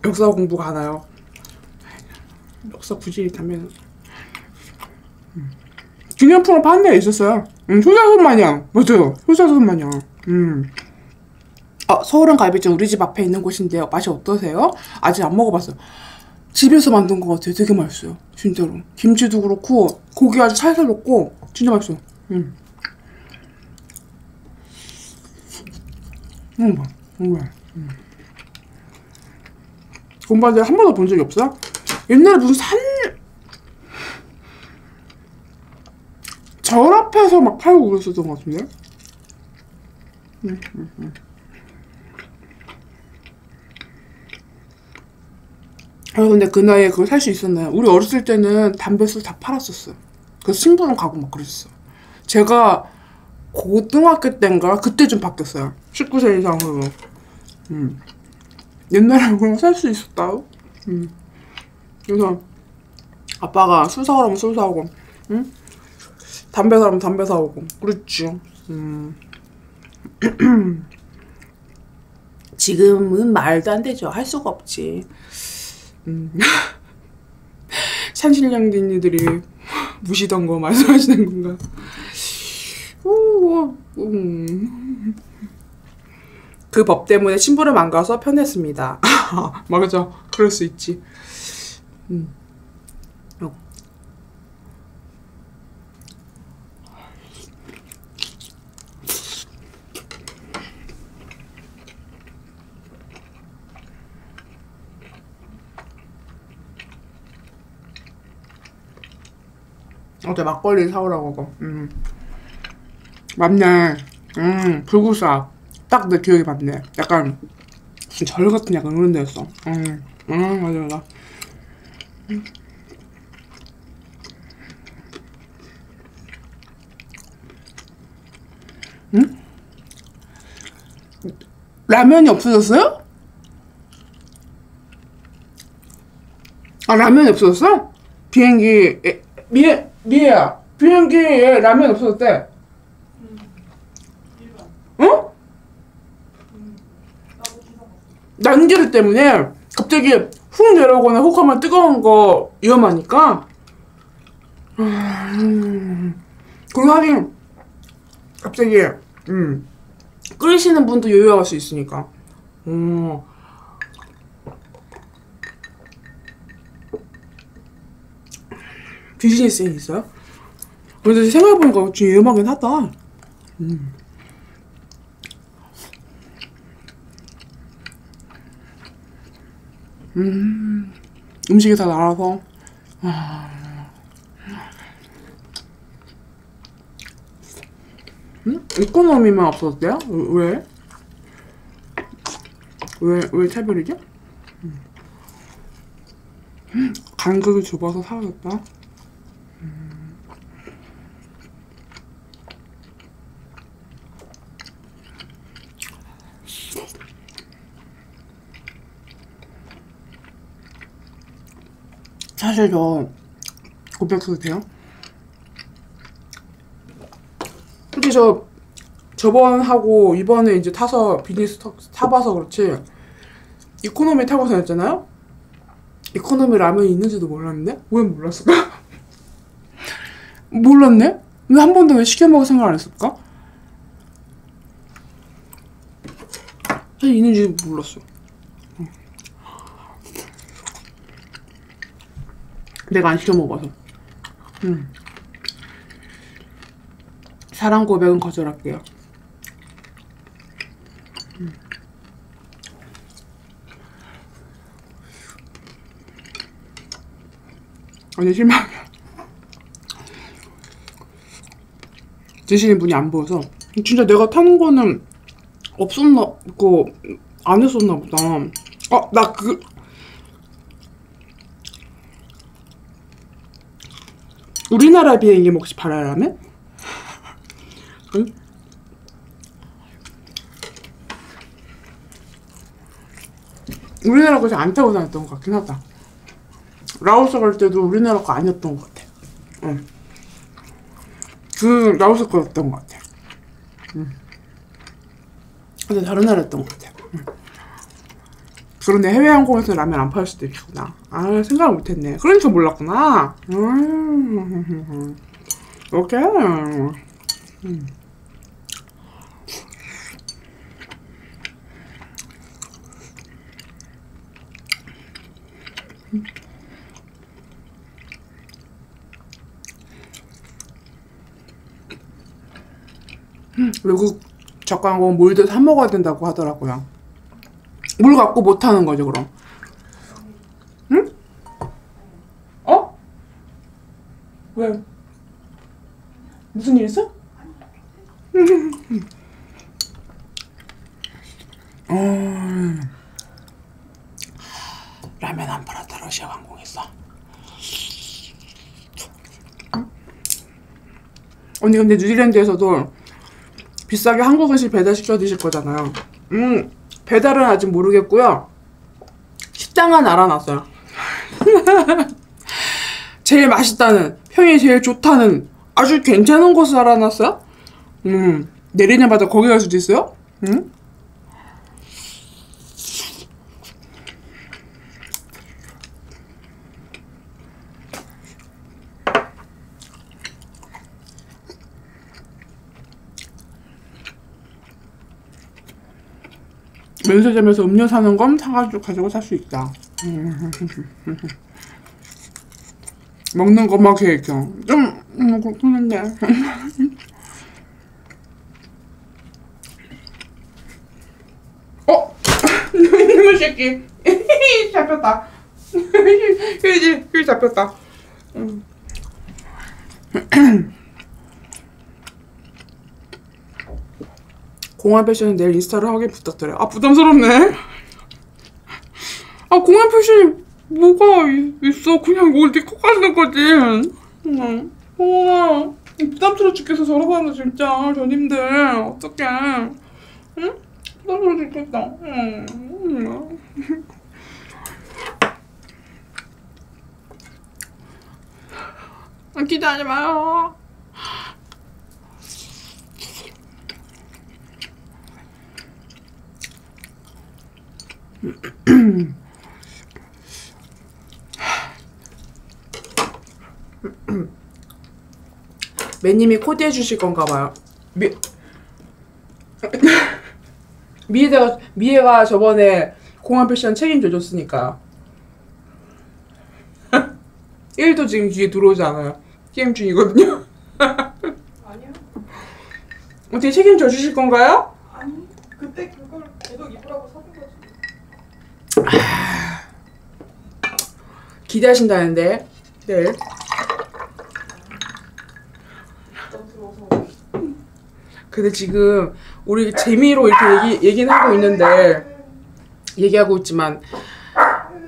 역사 공부 가나요? 역사 있다면 음. 기념품을 데가 있었어요. 음, 효자손 마냥 맞아요. 효자손 마냥. 음. 아, 서울은 갈비찜 우리 집 앞에 있는 곳인데요. 맛이 어떠세요? 아직 안 먹어봤어요. 집에서 만든 것 같아요. 되게 맛있어요. 진짜로. 김치도 그렇고 고기 아주 살살 넣고 진짜 맛있어요. 음. 음, 정말. 곰바지 한 번도 본 적이 없어? 옛날에 무슨 산, 절 앞에서 막 팔고 그랬었던 것 같은데? 음, 음, 음. 아, 근데 그 나이에 그걸 살 수 있었나요? 우리 어렸을 때는 담배술 다 팔았었어요. 그래서 신부름 가고 막 그랬어. 제가 고등학교 때인가? 그때 좀 바뀌었어요. 19세 이상으로. 음. 옛날에 그런 살수 있었다. 음. 그래서 아빠가 술 사오라면 술 사오고, 응? 담배 사오면 담배 사오고, 그랬지. 음. 지금은 말도 안 되죠. 할 수가 없지. 음. 산신령디니들이 무시던 거 말씀하시는 건가? 오, 음. 그법 때문에 신부름 안 가서 편했습니다. 맞아. 그럴 수 있지. 음. 어제 막걸리 사오라고 하고. 음. 맞네. 음, 불구사. 딱 내 기억이 맞네. 약간, 절 같은 약간 그런 데였어. 음, 음, 맞아, 맞아. 음? 라면이 없어졌어요? 아, 라면이 없어졌어? 비행기, 에, 미애, 미애야. 비행기에 라면 없어졌대. 어? 난기류 때문에 갑자기 훅 내려오거나 혹 하면 뜨거운 거 위험하니까. 음, 그리고 하긴, 갑자기, 음, 끓이시는 분도 요요할 수 있으니까. 음. 비즈니스 인 있어요? 근데 생각해보니까 좀 위험하긴 하다. 음. 음, 음식이 다 날아서. 아. 음? 이코노미만 없었대요? 왜? 왜, 왜 차별이죠? 음. 간극을 좁아서 사라졌다. 사실 저 고백해도 돼요? 솔직히 저 저번 하고 이번에 이제 타서 비즈니스 타, 타봐서 그렇지 이코노미 타고 다녔잖아요? 이코노미 라면이 있는지도 몰랐는데? 왜 몰랐을까? 몰랐네? 왜 한 번도 왜 시켜 먹을 생각 안 했을까? 사실 있는지 몰랐어. 내가 안 시켜 먹어서. 음. 사랑 고백은 거절할게요. 음. 아니 실망이야. 드시는 분이 안 보여서 진짜 내가 타는 거는 없었나 그안 했었나 보다. 어나그 우리나라 비행기 혹시 팔아라면? 응? 우리나라 거지 안 타고 다녔던 것 같긴 하다. 라오스 갈 때도 우리나라 거 아니었던 것 같아. 응. 그 라오스 거였던 것 같아. 응. 근데 다른 나라였던 것 같아. 응. 그런데 해외 항공에서 라면 안 팔 수도 있구나. 아, 생각을 못했네. 그러니까 몰랐구나. 음, 오케이. 음. 외국 저가항공 몰드 사 먹어야 된다고 하더라고요. 물 갖고 못 하는 거죠, 그럼. 응? 어? 왜? 무슨 일 있어? 어... 라면 안 팔았다 러시아 항공에서 언니 근데 뉴질랜드에서도 비싸게 한국 음식 배달시켜 드실 거잖아요 음 배달은 아직 모르겠고요. 식당은 알아놨어요. 제일 맛있다는, 평이 제일 좋다는, 아주 괜찮은 곳을 알아놨어요. 음, 내리자마자 거기 갈 수도 있어요. 음? 면세점에서 음료 사는 건 사가지고 가지고 살 수 있다. 음. 먹는 것만 계획형. 좀, 음, 그렇긴 한데. 어? 이놈의 새끼. 잡혔다. 휴지, 휴지 잡혔다. 음. 공항 패션은 내일 인스타를 하게 부탁드려요. 아, 부담스럽네. 아, 공항 패션이 뭐가 이- 있어. 그냥 이걸 네거 가지는 거지. 응. 어, 부담스러워 죽겠어. 저러고는 진짜. 전임들. 어떡해. 응? 부담스러워 죽겠다. 응. 기대하지 마요. 매님이 코디해 주실 건가 봐요. 미... 미애가 미애가 저번에 공항 패션 책임져 줬으니까. 1도 지금 뒤에 들어오지 않아요. 게임 중이거든요. 아니요. 어떻게 책임져 주실 건가요? 아니. 그때 그 기대하신다는데 내일 근데 지금 우리 재미로 이렇게 얘기, 얘기는 하고 있는데 얘기하고 있지만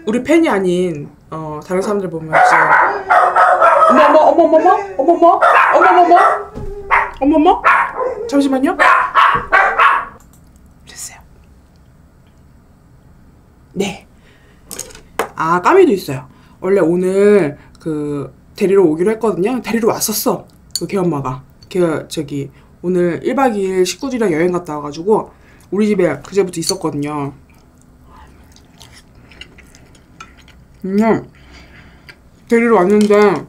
우리 팬이 아닌 어, 다른 사람들 보면 진짜 어머머 어머머머 어머머 어머머머 어머머 잠시만요 아 까미도 있어요. 원래 오늘 그 데리러 오기로 했거든요. 데리러 왔었어. 그 걔엄마가. 걔 저기 오늘 1박 2일 식구들이랑 여행 갔다 와가지고 우리 집에 그제부터 있었거든요. 음, 데리러 왔는데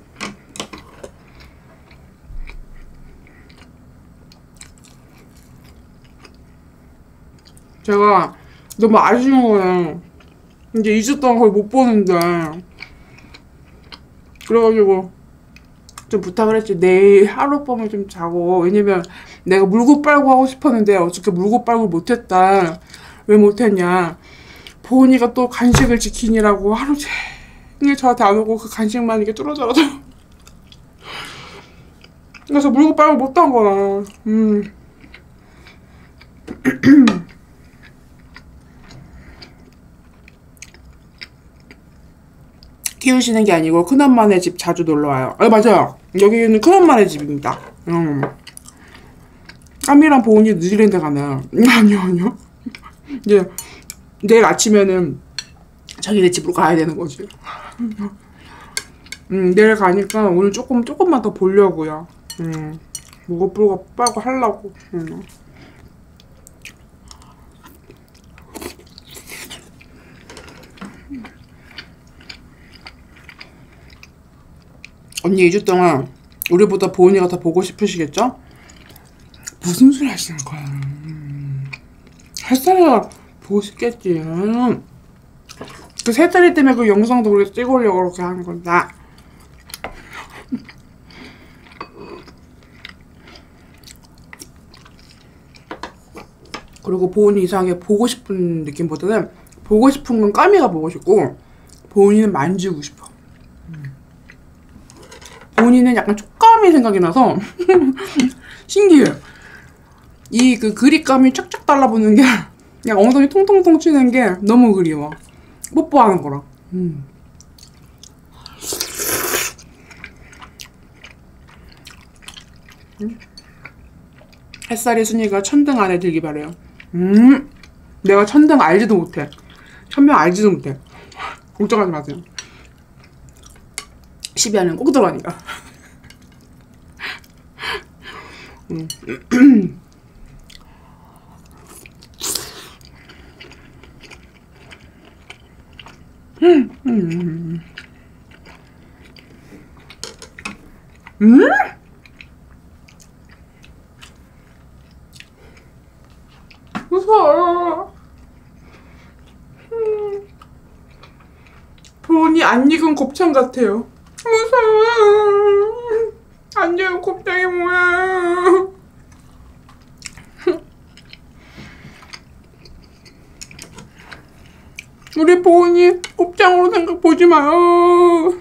제가 너무 아쉬운 거예요. 이제 2주 동안 거의 못 보는데 그래가지고 좀 부탁을 했지. 내일 하룻밤을 좀 자고. 왜냐면 내가 물고 빨고 하고 싶었는데 어저께 물고 빨고 못했다. 왜 못했냐. 보은이가 또 간식을 지키느라고 하루 종일 저한테 안 오고 그 간식만 이게 뚫어져라서. 그래서 물고 빨고 못한 거야. 음. 키우시는 게 아니고 큰엄마네 집 자주 놀러 와요. 아 맞아요. 여기는 큰엄마네 집입니다. 음. 까미랑 보은이 뉴질랜드 가나요? 음, 아니요 아니요. 이제 내일 아침에는 자기네 집으로 가야 되는 거지. 음 내일 가니까 오늘 조금 조금만 더 보려고요. 음 무거 불고 빨고 하려고. 음. 언니 2주 동안 우리보다 보은이가 더 보고 싶으시겠죠? 무슨 소리 하시는 거야? 음. 햇살이가 보고 싶겠지. 음. 그 새살이 때문에 그 영상도 우리가 찍으려고 그렇게 하는 건다. 그리고 보은이 이상하게 보고 싶은 느낌보다는 보고 싶은 건 까미가 보고 싶고 보은이는 만지고 싶어. 본인은 약간 촉감이 생각이 나서 신기해. 이그 그립감이 쫙쫙 달라붙는 게 그냥 엉덩이 통통통 치는 게 너무 그리워. 뽀뽀하는 거랑. 음. 음. 햇살이 순이가 천등 안에 들기 바래요. 음, 내가 천등 알지도 못해. 천명 알지도 못해. 걱정하지 마세요. 10위 안에 꼭 들어가니까. 음. 음. 무서워. 음. 돈이 안 익은 곱창 같아요. 무서워. 안 익은 곱창이 뭐야? 우리 보은이 곱창으로 생각 보지 마요.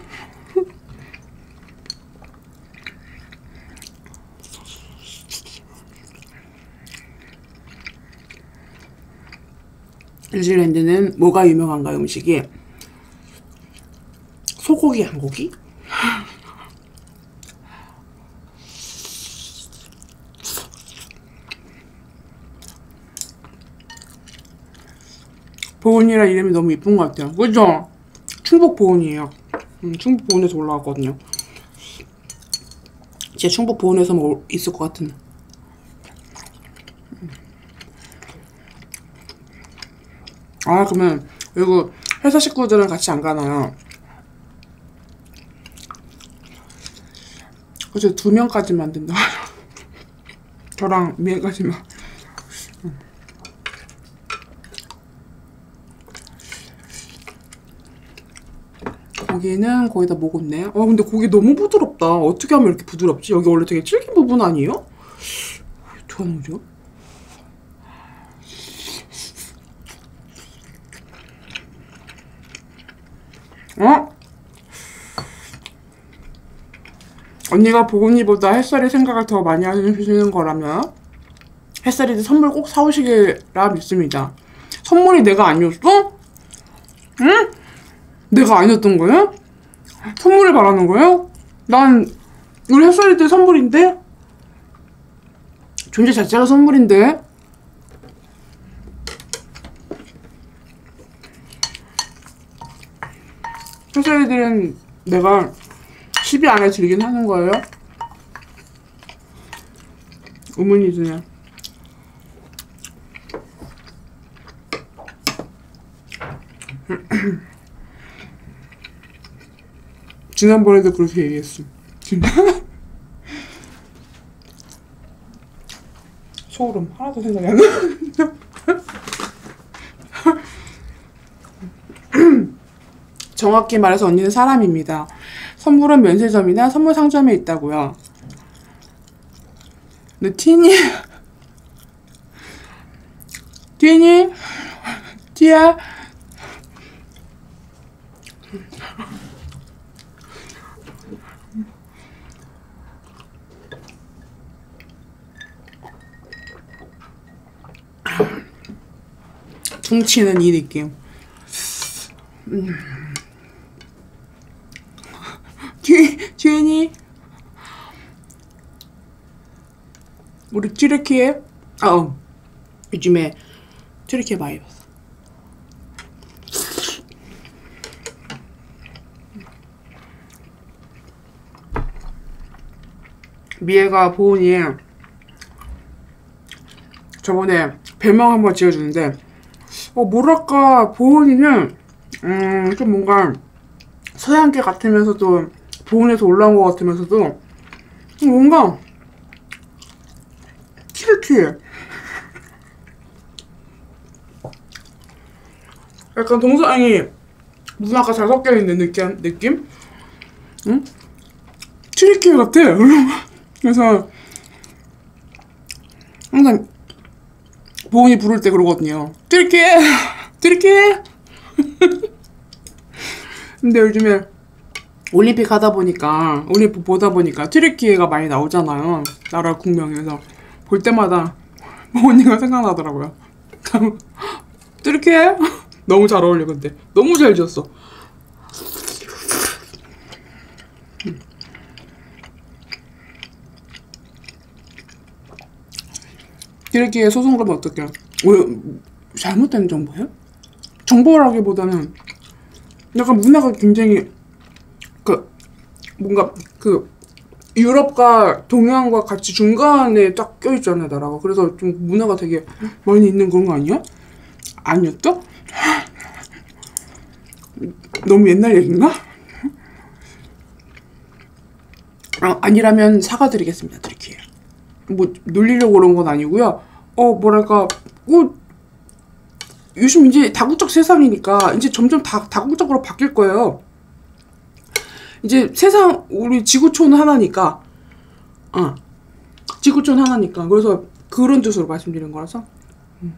뉴질랜드는 뭐가 유명한가요, 음식이? 소고기, 양고기? 보은이라 이름이 너무 이쁜 것 같아요. 그죠? 충북 보은이에요. 음, 충북 보은에서 올라왔거든요. 제 충북 보은에서 뭐 있을 것 같은. 아 그러면 이거 회사 식구들은 같이 안 가나요? 그죠 두 명까지만 된다. 저랑 미애까지만. 고기는 거의 다 먹었네. 아 근데 고기 너무 부드럽다. 어떻게 하면 이렇게 부드럽지? 여기 원래 되게 질긴 부분 아니에요? 어떻게 하는 거죠? 어? 언니가 보은이보다 햇살이 생각을 더 많이 하시는 거라면 햇살이도 선물 꼭 사오시기라 믿습니다. 선물이 내가 아니었어? 응? 내가 아니었던 거야? 선물을 바라는 거야? 난 우리 햇살이들 선물인데? 존재 자체가 선물인데? 햇살이들은 내가 10위 안에 들긴 하는 거예요? 의문이드네. 지난번에도 그렇게 얘기했음. 소름 하나도 생각이 안 나. 정확히 말해서 언니는 사람입니다. 선물은 면세점이나 선물 상점에 있다고요. 근데 티니 티니 티야 퉁치는 이 느낌. 음. 뒤, 뒤니 우리 트리키에 아, 어. 요즘에 트리키에 많이 봤어. 미애가 보은이 저번에 별명 한번 지어주는데 어 뭐랄까 보은이는 음 좀 뭔가 서양계 같으면서도 보은에서 올라온 것 같으면서도 뭔가 튀르키예 약간 동서양이 문화가 잘 섞여 있는 느낌 느낌 응 튀르키예 같아 그래서 항상 보은이 부를 때 그러거든요. 튀르키예! 튀르키예! 근데 요즘에 올림픽 하다 보니까, 올림픽 보다 보니까 트리키해가 많이 나오잖아요. 나라 국명에서. 볼 때마다 보은이가 생각나더라고요. 트리키해? 너무 잘 어울려, 근데. 너무 잘 지었어. 트리키해 소송 그러면 어떡해? 왜, 잘못된 정보예요? 정보라기보다는 약간 문화가 굉장히 그 뭔가 그 유럽과 동양과 같이 중간에 딱 껴있잖아요 나라가 그래서 좀 문화가 되게 많이 있는 그런 거 아니야? 아니었어? 너무 옛날 얘기인가? 아, 아니라면 사과드리겠습니다 트리키에 뭐 놀리려고 그런 건 아니고요 어 뭐랄까 어 요즘 이제 다국적 세상이니까 이제 점점 다 다국적으로 바뀔 거예요. 이제 세상 우리 지구촌 하나니까 어 지구촌 하나니까 그래서 그런 뜻으로 말씀드린 거라서 음.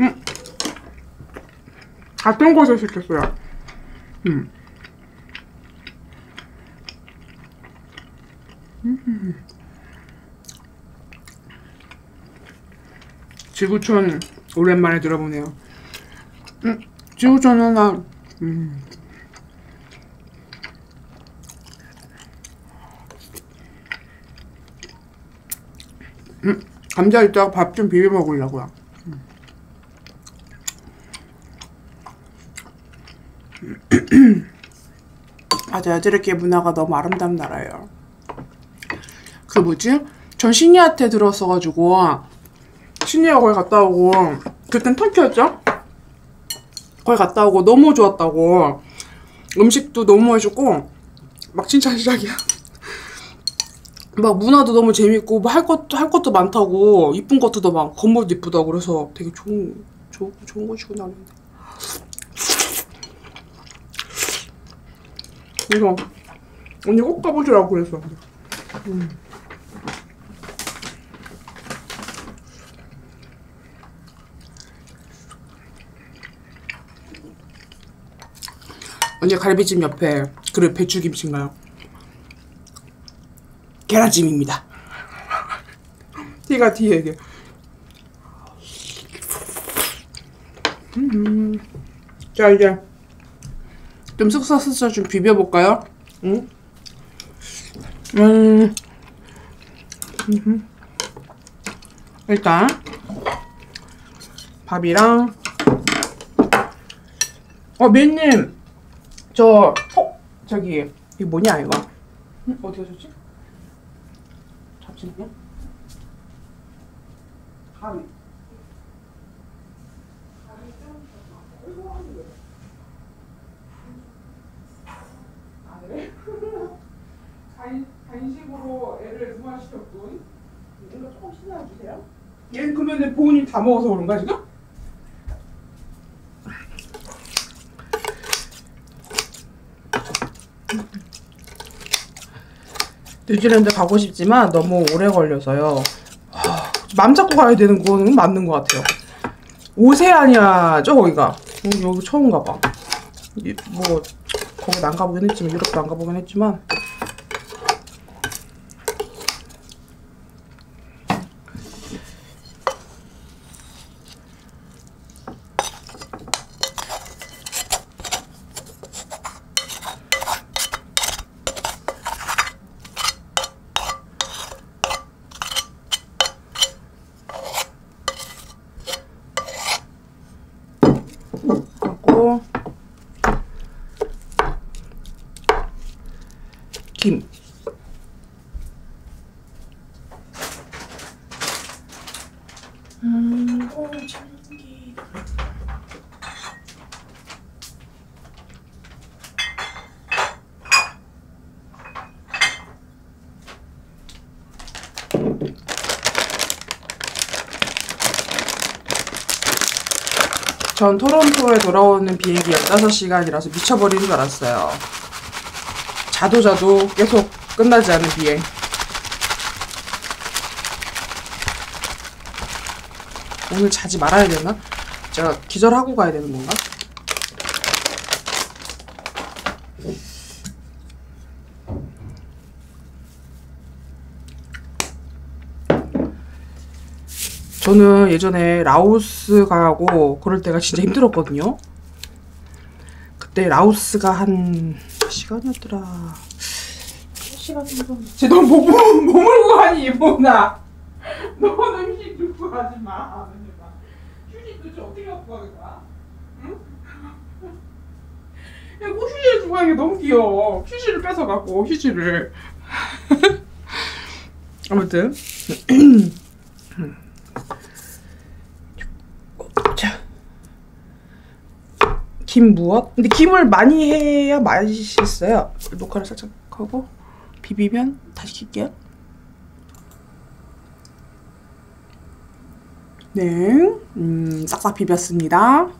음. 같은 곳에 시켰어요. 음. 지구촌 오랜만에 들어보네요. 음, 지구촌 하나. 음. 음, 감자 이따가 밥 좀 비벼 먹으려고요. 음. 맞아, 여드름계 문화가 너무 아름다운 나라예요. 그 뭐지? 전 신이한테 들었어가지고 신이가 거기 갔다 오고 그땐 터키였죠? 거기 갔다 오고 너무 좋았다고. 음식도 너무 맛있고 막 칭찬 시작이야. 막 문화도 너무 재밌고 뭐할 것도 할 것도 많다고. 이쁜 것도 더 많고 건물도 이쁘다고 그래서 되게 좋은 좋은 좋은 곳이구나 했는데 그래서 언니 꼭 가보시라고 그랬어. 음. 언니 갈비찜 옆에 그릇 배추김치인가요? 계란찜입니다. 티가 티에게. 음. 자 이제 좀 쓱싹쓱싹 좀 비벼볼까요? 응? 음. 일단 밥이랑 어 맨님 저 어, 저기 이거 뭐냐 이거 응? 어디 가셨지? 잡지는요? 가위 아 그래? 간, 간식으로 애를 무마시켰군 이거 조금 신나주세요 얘 그러면 부모님 다 먹어서 그런가 지금? 뉴질랜드 가고 싶지만 너무 오래 걸려서요. 하, 맘 잡고 가야 되는 거는 맞는 것 같아요. 오세아니아죠 거기가. 여기, 여기 처음 가봐. 이- 뭐 거기 안 가보긴 했지만 유럽도 안 가보긴 했지만 하고 김. 음, 오천기. 전 토론토에 돌아오는 비행기 15시간이라서 미쳐버리는 줄 알았어요. 자도 자도 계속 끝나지 않은 비행. 오늘 자지 말아야 되나? 제가 기절하고 가야 되는 건가? 저는 예전에 라오스 가고 그럴 때가 진짜 힘들었거든요. 그때 라오스가 한몇 시간이었더라. 몇 시간 정도. 쟤 너무 뭐 물고 가니 이모나. 너는 휴식 들고 가지 마. 휴식 도대체 어떻게 갖고 가는 거야? 응? 야, 그 휴지를 주고 가는 게 너무 귀여워. 휴지를 뺏어갖고 휴지를. 아무튼. 자. 김 무엇? 근데 김을 많이 해야 맛있어요. 녹화를 살짝 하고 비비면 다시 킬게요. 네, 음, 싹싹 비볐습니다.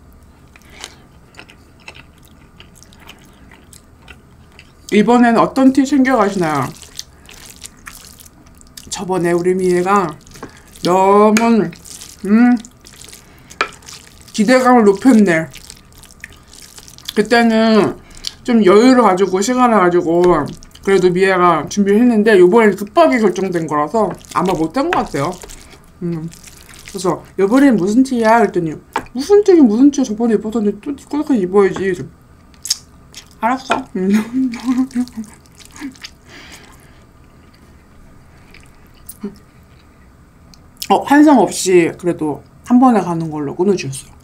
이번엔 어떤 티 챙겨가시나요? 저번에 우리 미애가 너무 음 기대감을 높였네. 그때는 좀 여유를 가지고 시간을 가지고 그래도 미애가 준비를 했는데 이번엔 급하게 결정된 거라서 아마 못한 것 같아요. 음. 그래서 이번엔 무슨 티야? 그랬더니 무슨 티긴 무슨 티야? 저번에 입었던데 또 꼬닥하게 입어야지. 알았어. 음. 어, 한성 없이 그래도 한 번에 가는 걸로 끊어주셨어. 어.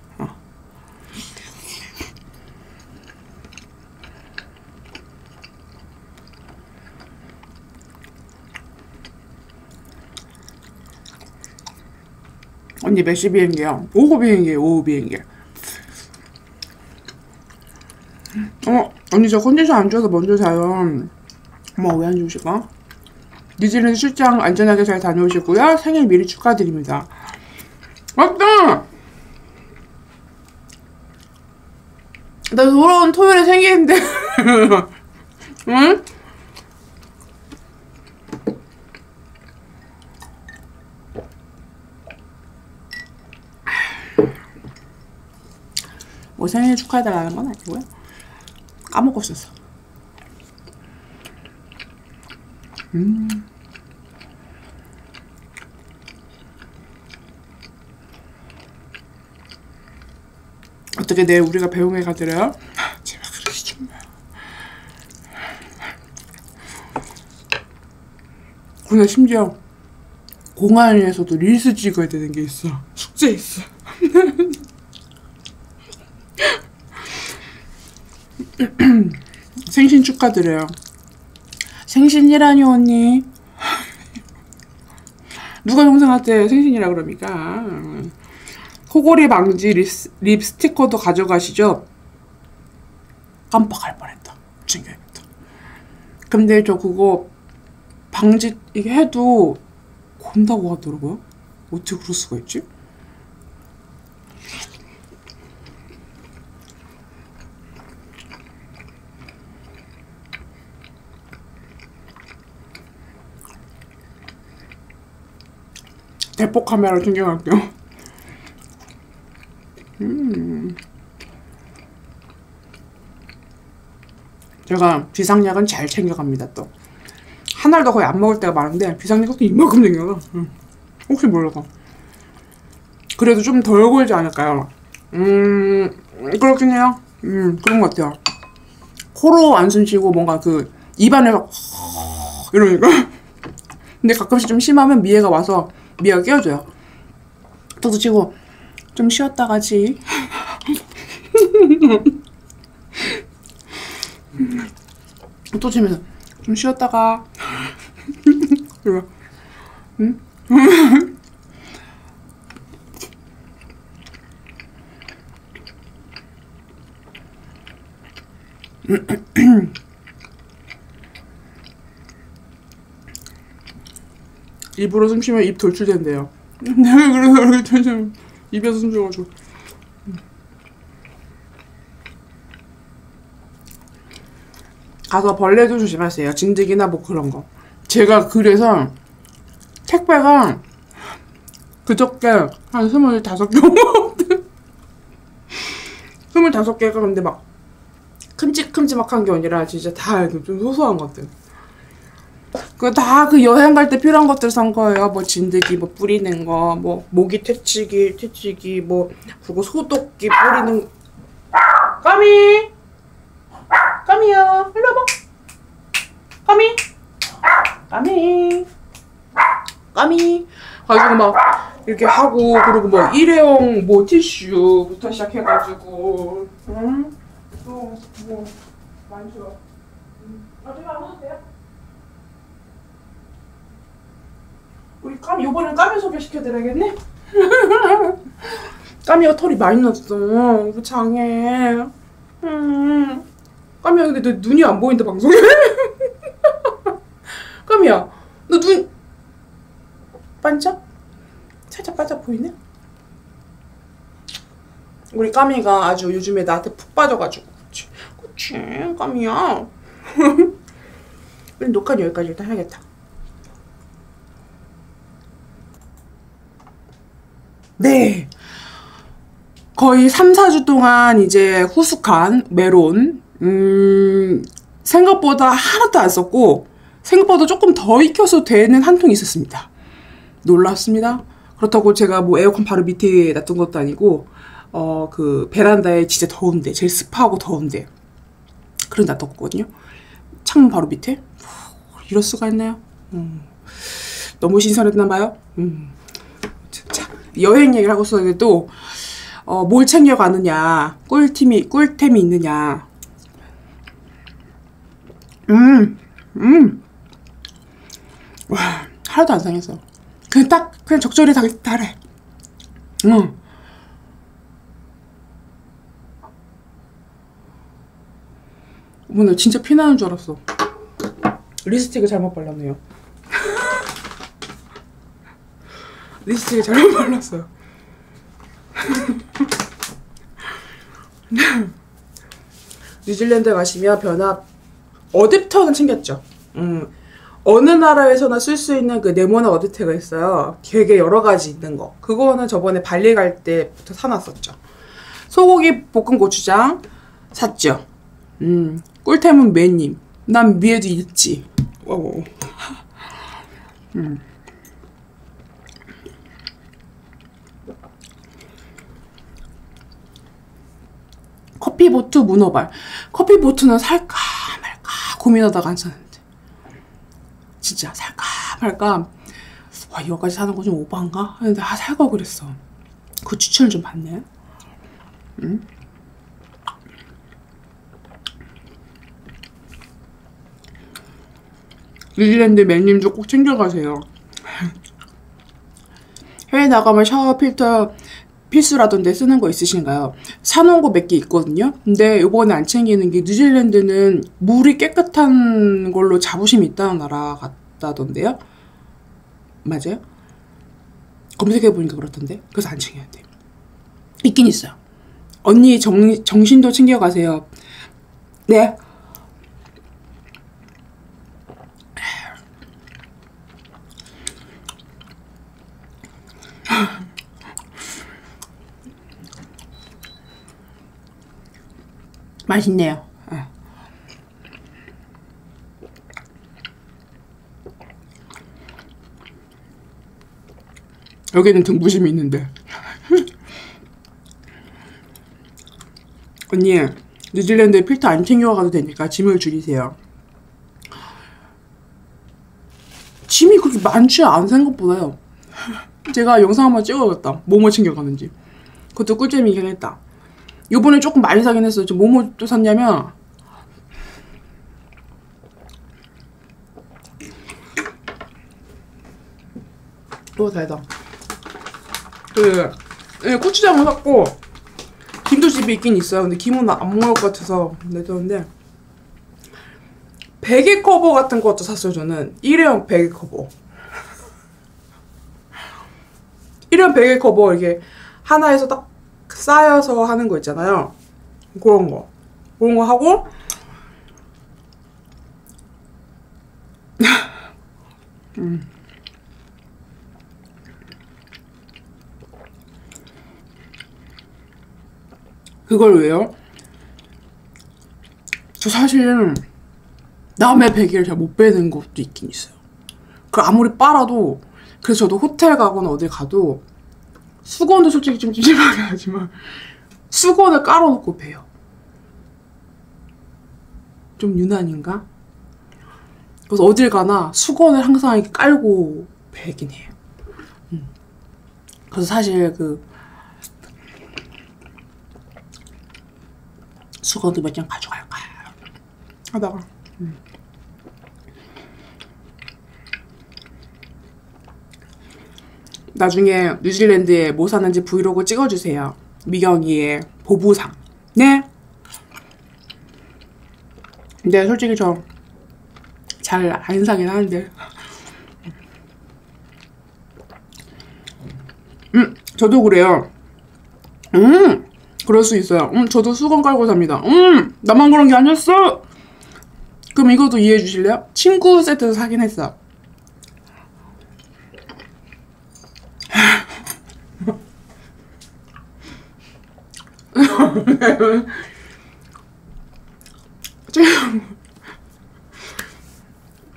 언니 몇 시 비행기야? 오후 비행기에 오후 비행기. 어, 언니 저 컨디션 안 좋아서 먼저 자요. 어머, 왜안 좋으실까? 뉴질랜드 출장 안전하게 잘 다녀오시고요. 생일 미리 축하드립니다. 맞다! 나 돌아온 토요일에 생일인데. 응? 뭐 생일 축하해달라는 건 아니고요. 까먹고 있었어. 어떻게 내일 우리가 배웅회 가드려요? 제발 그러지 좀 마. 그나 심지어 공항에서도 릴스 찍어야 되는 게 있어. 숙제 있어. 생신 축하드려요. 생신이라니 언니. 누가 동생한테 생신이라 그럽니까? 코골이 방지 립, 립 스티커도 가져가시죠? 깜빡할 뻔했다. 챙겨야겠다. 근데 저 그거 방지 이게 해도 곤다고 하더라고요. 어떻게 그럴 수가 있지? 대포 카메라 챙겨갈게요. 음. 제가 비상약은 잘 챙겨갑니다 또. 한 알도 거의 안 먹을 때가 많은데 비상약은 또 이만큼 챙겨가. 음. 혹시 몰라서. 그래도 좀 덜 골지 않을까요? 음, 그렇긴 해요. 음, 그런 것 같아요. 코로 안 숨쉬고 뭔가 그 입안에서 이러니까. 근데 가끔씩 좀 심하면 미애가 와서 미애가 깨워줘요. 저도 치고 좀 쉬었다 가지. 또 치면서 좀 쉬었다가. 그리고 응? 입으로 숨 쉬면 입 돌출된대요. 내가 그래서 그렇게 텐션 입에서 숨 쉬어가지고. 가서 벌레도 조심하세요. 진드기나 뭐 그런 거. 제가 그래서 택배가 그저께 한 스물다섯 개 먹었대. 스물다섯 개가 근데 막 큼직큼직한 게 아니라 진짜 다 좀 소소한 것들. 그 다 그 여행 갈 때 필요한 것들 산 거예요. 뭐 진드기 뭐 뿌리는 거, 뭐 모기 퇴치기, 퇴치기, 뭐 그리고 소독기 뿌리는 까미, 까미야, 일로 와봐. 까미, 까미, 까미. 가지고 막 이렇게 하고 그리고 뭐 일회용 뭐 티슈부터 시작해가지고, 응? 또뭐. 음. 나중에 안 먹어도 돼요. 우리 까미 요번엔 까미 소개시켜드려야겠네. 까미가 털이 많이 났어. 우리 장에. 음. 까미야 근데 너 눈이 안 보인다 방송에. 까미야 너 눈 반짝? 살짝 반짝 보이네? 우리 까미가 아주 요즘에 나한테 푹 빠져가지고. 그치, 까미야. 우리 녹화는 여기까지 일단 해야겠다. 네. 거의 3, 4주 동안 이제 후숙한 메론, 음, 생각보다 하나도 안 썼고, 생각보다 조금 더 익혀서 되는 한 통이 있었습니다. 놀랍습니다. 그렇다고 제가 뭐 에어컨 바로 밑에 놨던 것도 아니고, 어, 그 베란다에 진짜 더운데, 제일 습하고 더운데, 그런 놔뒀거든요. 창문 바로 밑에. 이럴 수가 있나요? 음, 너무 신선했나봐요. 음. 자, 여행 얘기를 하고 있었는데 또, 어, 뭘 챙겨가느냐, 꿀템이, 꿀템이 있느냐. 음, 음. 와, 하나도 안 상했어. 그냥 딱, 그냥 적절히 달, 달해. 응. 어머, 나 진짜 피나는 줄 알았어. 리스틱을 잘못 발랐네요. 리스틱을 잘못 발랐어요. 뉴질랜드 가시면 변압 어댑터는 챙겼죠. 음, 어느 나라에서나 쓸 수 있는 그 네모난 어댑터가 있어요. 되게 여러 가지 있는 거. 그거는 저번에 발리 갈 때부터 사놨었죠. 소고기 볶은 고추장 샀죠. 음, 꿀템은 매님. 난 위에도 있지. 어. 음. 커피보트 문어발. 커피보트는 살까 말까 고민하다가 안 샀는데. 진짜 살까 말까. 와 이거까지 사는 거 좀 오반가? 했는데 아 살까 그랬어. 그 추천을 좀 받네. 응? 뉴질랜드 맨님도 꼭 챙겨가세요. 해외 나가면 샤워 필터 필수라던데 쓰는 거 있으신가요? 사놓은 거 몇 개 있거든요. 근데 요번에 안 챙기는 게 뉴질랜드는 물이 깨끗한 걸로 자부심이 있다는 나라 같다던데요. 맞아요? 검색해보니까 그렇던데. 그래서 안 챙겼는데. 있긴 있어요. 언니 정, 정신도 챙겨가세요. 네. 맛있네요. 아. 여기는 등부심이 있는데. 언니, 뉴질랜드에 필터 안 챙겨가도 되니까 짐을 줄이세요. 짐이 그렇게 많지 않은 생각보다요. 제가 영상 한번 찍어야겠다. 뭐뭐 챙겨가는지. 그것도 꿀잼이긴 했다. 요번에 조금 많이 사긴 했어요. 저 뭐뭐 또 샀냐면 또 달다. 그 네, 고추장을 샀고 김도 집에 있긴 있어요. 근데 김은 안 먹을 것 같아서 내뒀는데 베개 커버 같은 것도 샀어요. 저는 일회용 베개 커버. 일회용 베개 커버 이게 하나에서 딱 쌓여서 하는 거 있잖아요. 그런 거. 그런 거 하고 음. 그걸 왜요? 저 사실 남의 베개를 잘 못 빼는 것도 있긴 있어요. 그 아무리 빨아도 그래서 저도 호텔 가거나 어디 가도 수건도 솔직히 좀 찜찜하게 하지만 수건을 깔아놓고 베요. 좀 유난인가? 그래서 어딜 가나 수건을 항상 이렇게 깔고 베긴 해요. 음. 그래서 사실 그 수건도 몇 장 가져갈까 하다가 음. 나중에 뉴질랜드에 뭐 사는지 브이로그 찍어주세요. 미경이의 보부상. 네. 근데 솔직히 저 잘 안 사긴 하는데. 음, 저도 그래요. 음, 그럴 수 있어요. 음, 저도 수건 깔고 삽니다. 음, 나만 그런 게 아니었어. 그럼 이것도 이해해 주실래요? 친구 세트 사긴 했어. 지금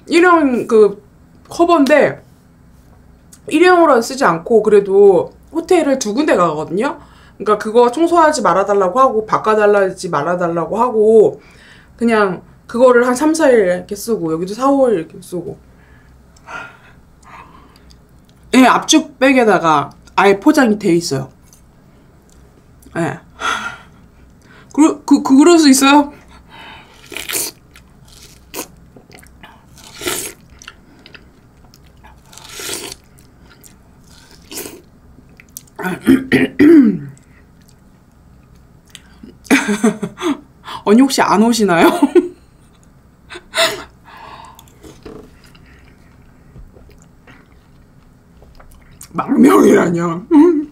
일회용 그 커버인데 일회용으로 쓰지 않고 그래도 호텔을 두 군데 가거든요. 그러니까 그거 청소하지 말아달라고 하고 바꿔달라지 말아달라고 하고 그냥 그거를 한 3, 4일 이렇게 쓰고 여기도 4, 5일 이렇게 쓰고 예, 압축백에다가 아예 포장이 돼 있어요. 예. 그, 그, 그, 그럴 수 있어요? 언니 혹시 안 오시나요? 망명이라뇨.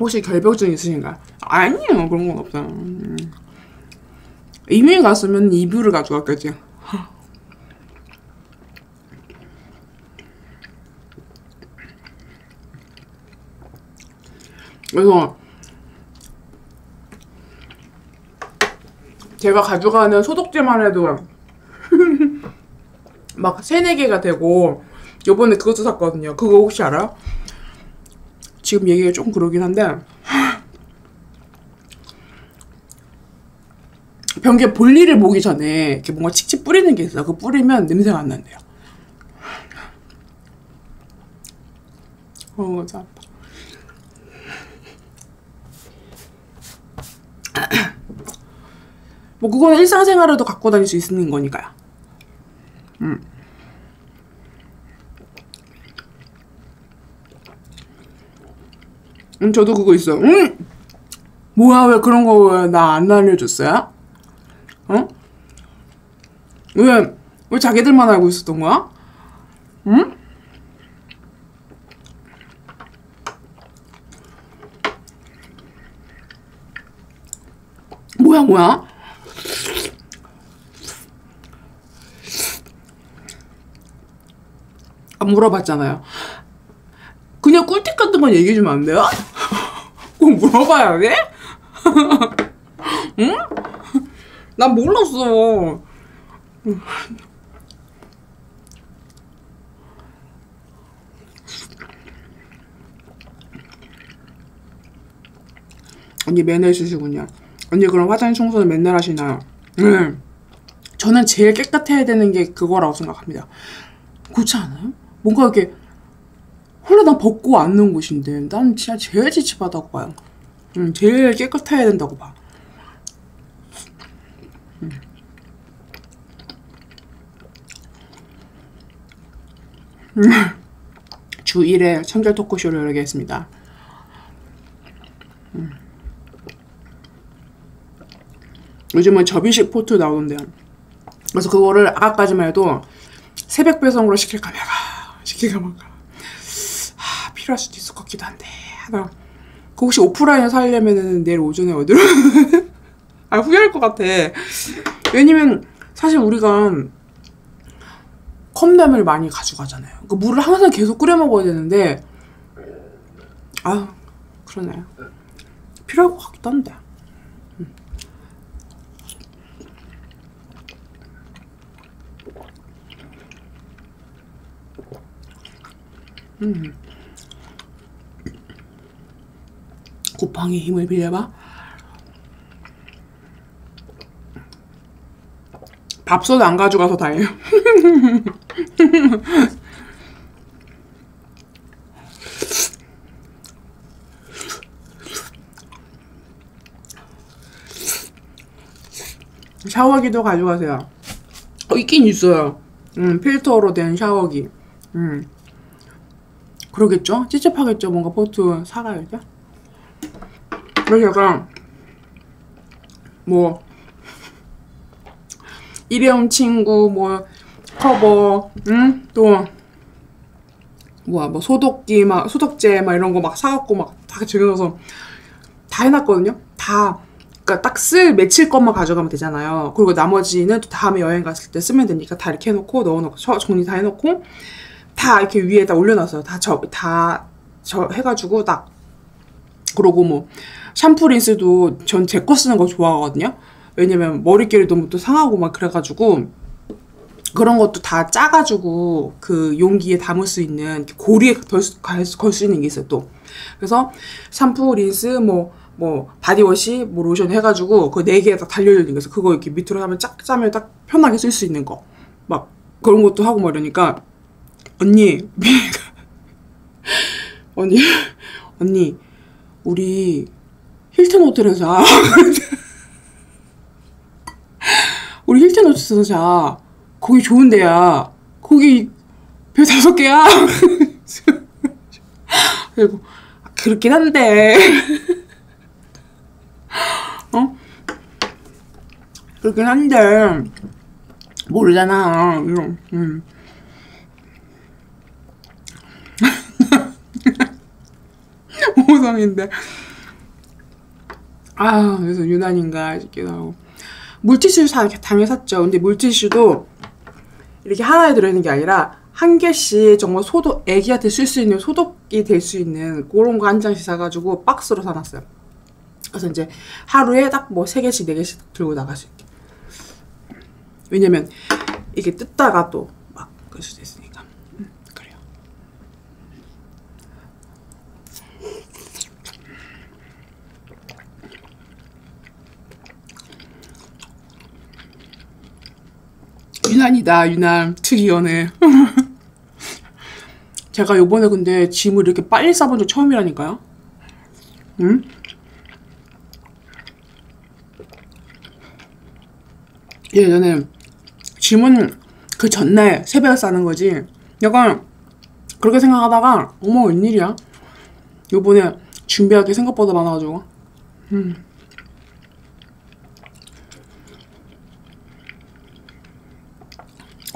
혹시 결벽증 있으신가요? 아니요 그런 건 없어요. 음. 이미 갔으면 이불을 가져갔겠지. 그래서 제가 가져가는 소독제만 해도 막 세네 개가 되고 요번에 그것도 샀거든요. 그거 혹시 알아요? 지금 얘기가 좀 그러긴 한데 변기에 볼일을 보기 전에 이렇게 뭔가 칙칙 뿌리는 게 있어요. 그 뿌리면 냄새가 안 난대요. 어, 참. 뭐 그건 일상생활에도 갖고 다닐 수 있는 거니까요. 음. 음, 저도 그거 있어요. 음! 뭐야, 왜 그런 거왜나안 알려줬어요? 어? 왜, 왜 자기들만 알고 있었던 거야? 응? 뭐야, 뭐야? 안 물어봤잖아요. 그냥 꿀팁 같은 건 얘기해주면 안 돼요? 꼭 물어봐야 돼? 응? 난 몰랐어. 언니 쓰시군요. 언니 그럼 화장 청소는 맨날 하시나요? 네. 저는 제일 깨끗해야 되는 게 그거라고 생각합니다. 그렇지 않아요? 뭔가 이렇게 난 벗고 앉는 곳인데 난 진짜 제일 찝찝하다고 봐요. 음, 제일 깨끗해야 된다고 봐. 음. 주 1회 청결 토크쇼를 열겠습니다. 요즘은 접이식 포트 나오는데요. 그래서 그거를 아까까지만 해도 새벽 배송으로 시킬까 말까 시킬까 말까 아, 필요할 수도 있을 것 같기도 한데. 그 혹시 오프라인에 살려면은 내일 오전에 어디로? 아 후회할 것 같아. 왜냐면 사실 우리가 컵라면을 많이 가져가잖아요. 그 물을 항상 계속 끓여 먹어야 되는데. 아 그러네요 필요할 것 같기도 한데 음. 쿠팡의 힘을 빌려봐. 밥솥 안 가져가서 다행이에요. 샤워기도 가져가세요. 어, 있긴 있어요. 음, 필터로 된 샤워기. 음. 그러겠죠? 찝찝하겠죠? 뭔가 포트 사가야죠? 그래서 약간, 뭐, 일회용 친구, 뭐, 커버, 응? 또, 뭐야, 뭐, 소독기, 막, 소독제, 막 이런 거 막 사갖고 막다 쟁여서 다 해놨거든요. 다 그러니까 딱 쓸 며칠 것만 가져가면 되잖아요. 그리고 나머지는 또 다음에 여행 갔을 때 쓰면 되니까 다 이렇게 해놓고 넣어놓고 저- 정리 다 해놓고 다 이렇게 위에다 올려놨어요. 다 저다 해가지고 딱 그러고 뭐 샴푸 린스도 전 제 거 쓰는 거 좋아하거든요. 왜냐면 머릿결이 너무 또 상하고 막 그래가지고 그런 것도 다 짜가지고 그 용기에 담을 수 있는 고리에 걸 수 있는 게 있어요 또. 그래서 샴푸, 린스, 뭐, 뭐, 바디워시, 뭐, 로션 해가지고, 그 네 개에 다 달려있는 거서 그거 이렇게 밑으로 하면 쫙 짜면 딱 편하게 쓸 수 있는 거. 막, 그런 것도 하고 막 이러니까, 언니, 미애가, 언니, 언니, 우리 힐튼 호텔에서 자. 우리 힐튼 호텔에서 자. 거기 좋은 데야. 거기 별 다섯 개야. 그리고 아, 그렇긴 한데 어 그렇긴 한데 모르잖아 음. 오성인데 아 그래서 유난인가 싶기도 하고 물티슈 사 당연히 샀죠 근데 물티슈도 이렇게 하나에 들어있는 게 아니라 한 개씩 정말 소독 애기한테 쓸 수 있는 소독이 될 수 있는 그런 거 한 장씩 사가지고 박스로 사놨어요. 그래서 이제 하루에 딱 뭐 세 개씩 네 개씩 들고 나갈 수 있게. 왜냐면 이게 뜯다가 또 막 그럴 수도 있으니까. 음, 그래요. 유난이다 유난. 특이연애 제가 요번에 근데 짐을 이렇게 빨리 싸본 적 처음이라니까요. 응? 예전에 짐은 그 전날 새벽에 싸는 거지. 약간 그렇게 생각하다가 어머 웬일이야? 요번에 준비할 게 생각보다 많아가지고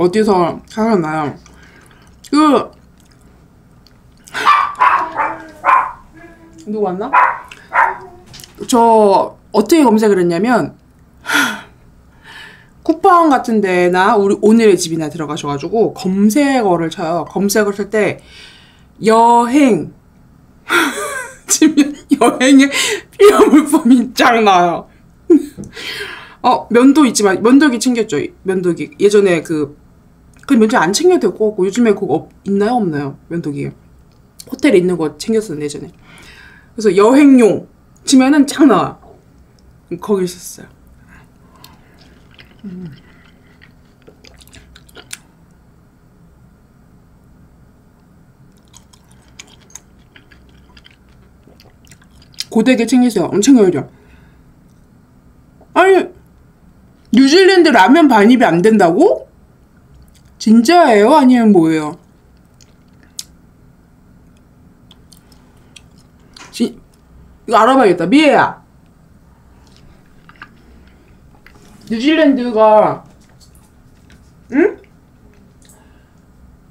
어디서 사셨나요? 그 누구 왔나? 저 어떻게 검색을 했냐면 쿠팡 같은 데나 우리 오늘의 집이나 들어가셔가지고 검색어를 쳐요. 검색을 할 때 여행 치면 여행에 필요 물품이 쫙 나와요. 어 면도 있지만 면도기 챙겼죠. 면도기 예전에 그 그 면도기 안 챙겨도 될것 같고 요즘에 그거 없, 있나요 없나요 면도기 호텔에 있는 거 챙겼었는데 예전에 그래서 여행용 치면은 쫙 나와 거기 있었어요. 고데기 챙기세요. 엄청 챙겨야죠. 아니 뉴질랜드 라면 반입이 안 된다고? 진짜예요? 아니면 뭐예요? 지, 이거 알아봐야겠다. 미애야. 뉴질랜드가 응?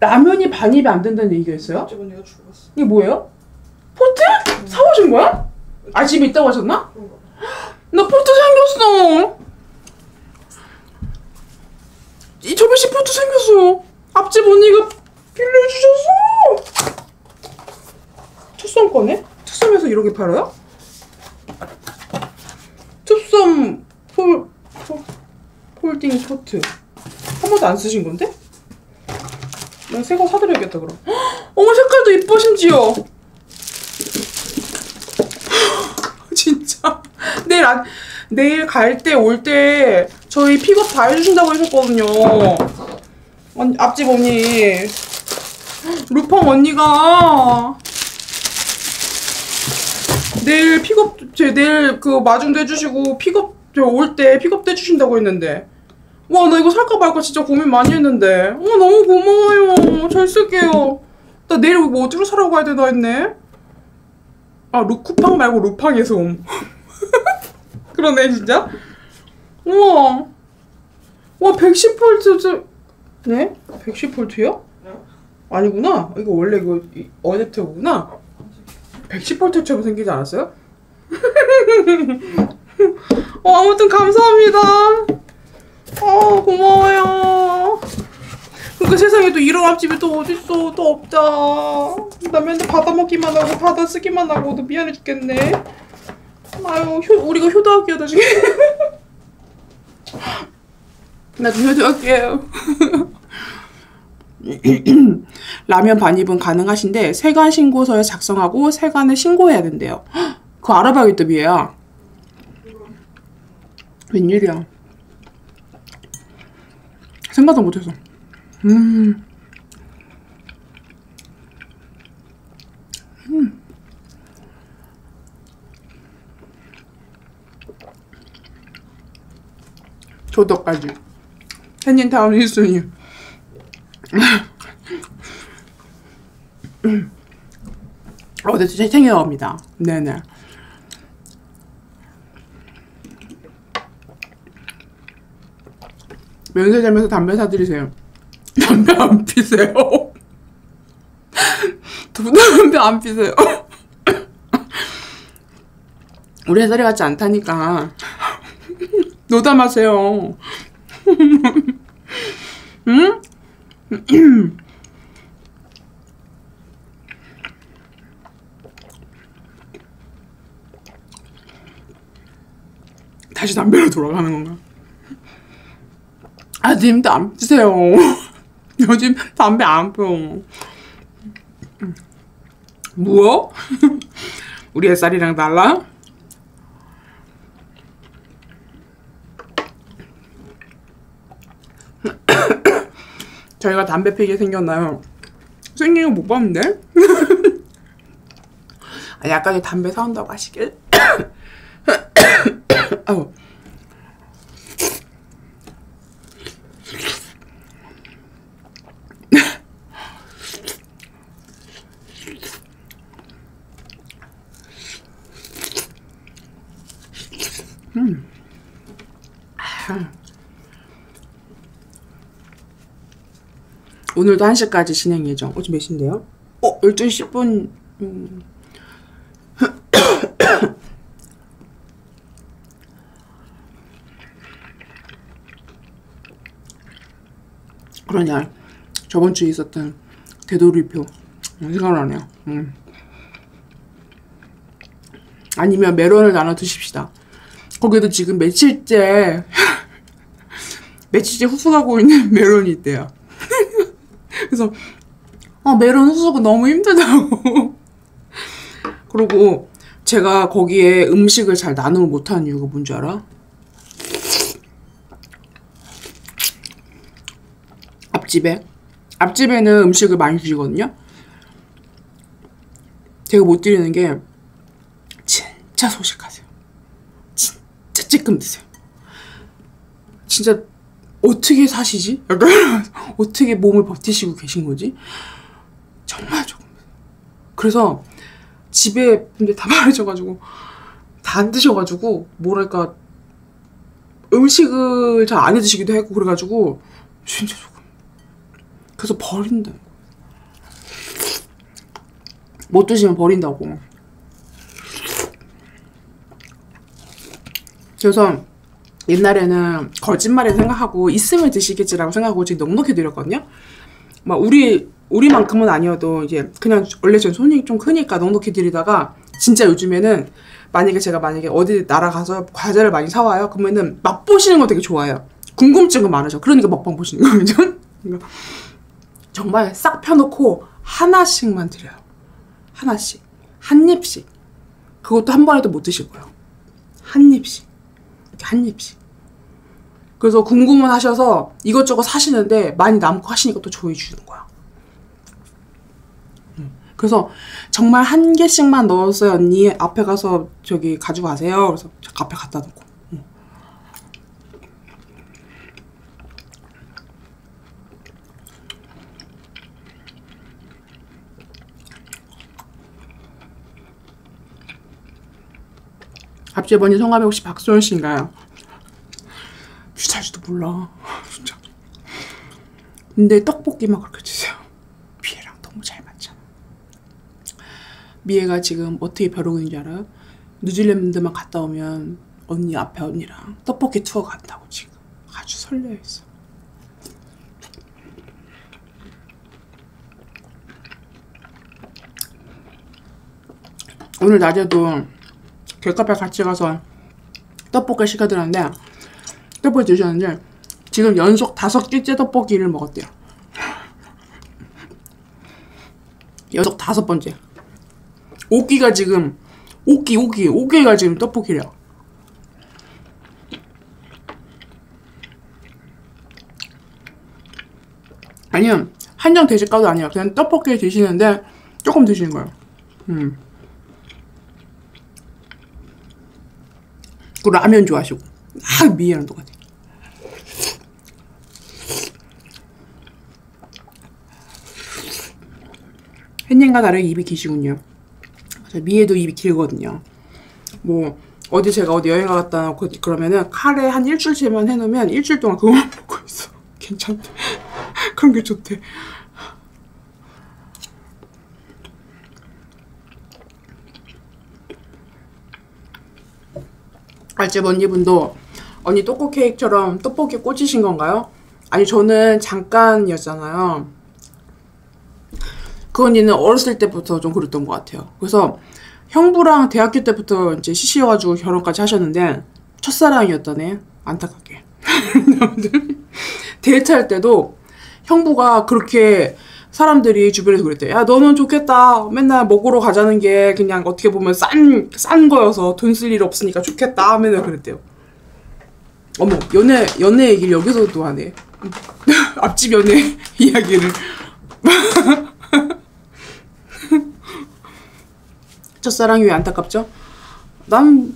라면이 반입이 안 된다는 얘기가 있어요? 어쩌면 내가 죽었어. 이게 뭐예요? 포트? 사오신 거야? 아 집에 있다고 하셨나? 나 포트 생겼어. 이 저번시 포트 생겼어. 앞집 언니가 빌려주셔서. 투썸 거네? 투썸에서 이렇게 팔아요? 투썸 폴, 폴 folding 포트. 한 번도 안 쓰신 건데? 나새거 사드려야겠다 그럼. 헉, 어머 색깔도 이뻐 심지어. 진짜 내일 안 내일 갈 때 올 때 저희 픽업 다 해주신다고 하셨거든요. 언, 앞집 언니. 루팡 언니가 내일 픽업 제 내일 그 마중도 해주시고 픽업 올 때 픽업도 해주신다고 했는데. 와 나 이거 살까 말까 진짜 고민 많이 했는데. 어 너무 고마워요. 잘 쓸게요. 나 내일 뭐 어디로 사러 가야 되나 했네. 아 루쿠팡 말고 루팡에서 옴 그러네 진짜 우와 와 110볼트 네? 110볼트요? 네? 아니구나 이거 원래 이거 어댑터구나 110볼트처럼 생기지 않았어요? 어, 아무튼 감사합니다. 어, 고마워요. 그러니까 세상에 또 이런 앞집이 또 어딨어. 또 없다. 나 맨날 받아먹기만 하고 받아 쓰기만 하고 너 미안해 죽겠네. 아유, 효, 우리가 효도할게요, 나중에. 나중에 효도할게요. 라면 반입은 가능하신데 세관 신고서에 작성하고 세관에 신고해야 된대요. 헉, 그거 알아봐야겠다, 미애야. 웬일이야. 생각도 못해서. 음. 음. 햇님 다음 1순위. 어, 네, 진짜 챙겨갑니다. 네네. 면세점에서 담배 사드리세요. 담배 안 피세요. 담배 안 피세요. 우리 회사리 같지 않다니까. 노담하세요. 응? 다시 담배로 돌아가는 건가? 아, 님도 안 피세요. 요즘 담배 안 펴. 뭐야? 우리 햇살이랑 달라? 저희가 담배 피게 생겼나요? 생긴 거 못 봤는데? 아, 약간 담배 사온다고 하시길? 아우. 오늘도 1시까지 진행 예정. 어제 몇 시인데요? 어, 12시 10분. 음. 그러냐. 저번 주에 있었던 되돌이표. 생각나네요. 음. 아니면 메론을 나눠 드십시다. 거기도 지금 며칠째, 며칠째 후숙하고 있는 메론이 있대요. 그래서 아 메론 후숙은 너무 힘들다고. 그리고 제가 거기에 음식을 잘 나눔을 못하는 이유가 뭔지 알아? 앞집에 앞집에는 음식을 많이 주시거든요. 제가 못 드리는 게 진짜 소식하세요. 진짜 찔끔 드세요. 진짜 어떻게 사시지? 약간 어떻게 몸을 버티시고 계신 거지? 정말 조금. 그래서 집에 근데 다 말해줘가지고 다 안 드셔가지고 뭐랄까 음식을 잘 안 해드시기도 했고 그래가지고 진짜 조금. 그래서 버린다. 못 드시면 버린다고. 그래서 옛날에는 거짓말을 생각하고 있으면 드시겠지라고 생각하고 지금 넉넉히 드렸거든요. 막 우리 우리만큼은 아니어도 이제 그냥 원래 전 손이 좀 크니까 넉넉히 드리다가 진짜 요즘에는 만약에 제가 만약에 어디 나라 가서 과자를 많이 사와요. 그러면은 맛보시는 거 되게 좋아해요. 궁금증은 많으죠. 그러니까 먹방 보시는 거죠. 그러니까 정말 싹 펴놓고 하나씩만 드려요. 하나씩. 한 입씩. 그것도 한 번에도 못 드시고요. 한 입씩. 이렇게 한 입씩. 그래서 궁금은 하셔서 이것저것 사시는데 많이 남고 하시니까 또 조회 주는 거야. 음. 그래서 정말 한 개씩만 넣었어요 언니 앞에 가서 저기 가지고 가세요 그래서 제가 앞에 갖다 놓고 음. 앞집 언니 성함이 혹시 박소연 씨인가요? 귀찮지도 몰라 진짜 근데 떡볶이만 그렇게 주세요 미애랑 너무 잘 맞잖아 미애가 지금 어떻게 벼르고 있는지 알아요? 뉴질랜드만 갔다 오면 언니 앞에 언니랑 떡볶이 투어 간다고 지금 아주 설레어 있어. 오늘 낮에도 개카페 같이 가서 떡볶이 시켜드렸는데 떡볶이 드셨는데 지금 연속 다섯 개째 떡볶이를 먹었대요. 연속 다섯 번째. 오끼가 지금 오끼 오끼 오끼가 지금 떡볶이래요. 아니요 한정 대식가도 아니에요. 그냥 떡볶이 드시는데 조금 드시는 거예요. 음. 그 라면 좋아하시고 막 미애랑 똑같아. 햇님과 다르게 입이 기시군요. 미애도 입이 길거든요. 뭐 어디 제가 어디 여행 갔다 그- 그러면은 카레 한 일주일째만 해놓으면 일주일 동안 그거만 먹고 있어. 괜찮대. 그런 게 좋대. 알집 언니분도 언니 떡볶이 케이크처럼 떡볶이 꽂히신 건가요? 아니 저는 잠깐이었잖아요. 그 언니는 어렸을 때부터 좀 그랬던 것 같아요. 그래서 형부랑 대학교 때부터 이제 시시여가지고 결혼까지 하셨는데 첫사랑이었다네. 안타깝게. 데이트할 때도 형부가 그렇게 사람들이 주변에서 그랬대. 야, 너는 좋겠다. 맨날 먹으러 가자는 게 그냥 어떻게 보면 싼, 싼 거여서 돈 쓸 일 없으니까 좋겠다. 맨날 그랬대요. 어머, 연애, 연애 얘기를 여기서도 하네. 앞집 연애 이야기를. 첫사랑이 왜 안타깝죠? 난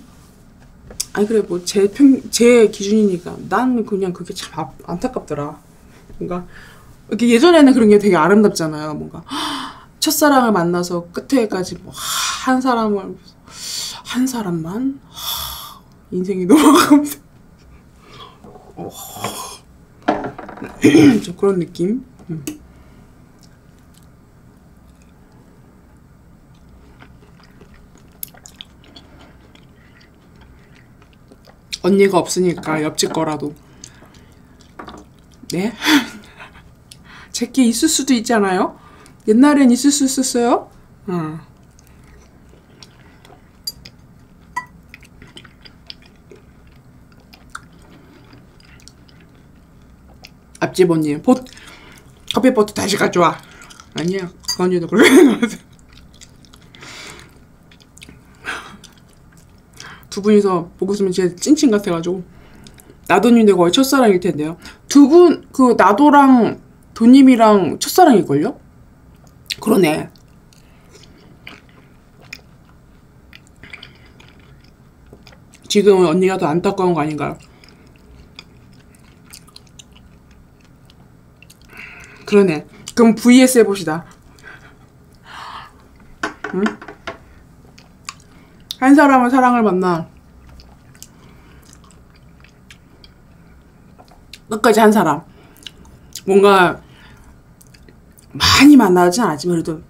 아니 그래 뭐 제 평 제 기준이니까 난 그냥 그게 참 아- 안타깝더라. 뭔가 이렇게 예전에는 그런 게 되게 아름답잖아요. 뭔가 첫사랑을 만나서 끝에까지 뭐 한 사람을 한 사람만 하, 인생이. 좀 그런 느낌. 음. 언니가 없으니까 옆집 거라도. 네? 제게 있을 수도 있잖아요. 옛날엔 있을 수 있었어요. 응. 앞집 언니, 보 커피포트 다시 가져와. 아니야, 그 언니도 같아. 두 분이서 보고 있으면 진짜 찐친 같아가지고 나도님인데 거의 첫사랑일 텐데요. 두 분 그 나도랑 도님이랑 첫사랑일걸요? 그러네. 지금은 언니가 더 안타까운 거 아닌가요? 그러네. 그럼 VS 해봅시다. 응? 한 사람은 사랑을 만나 끝까지 한 사람 뭔가 많이 만나진 않았지만 그래도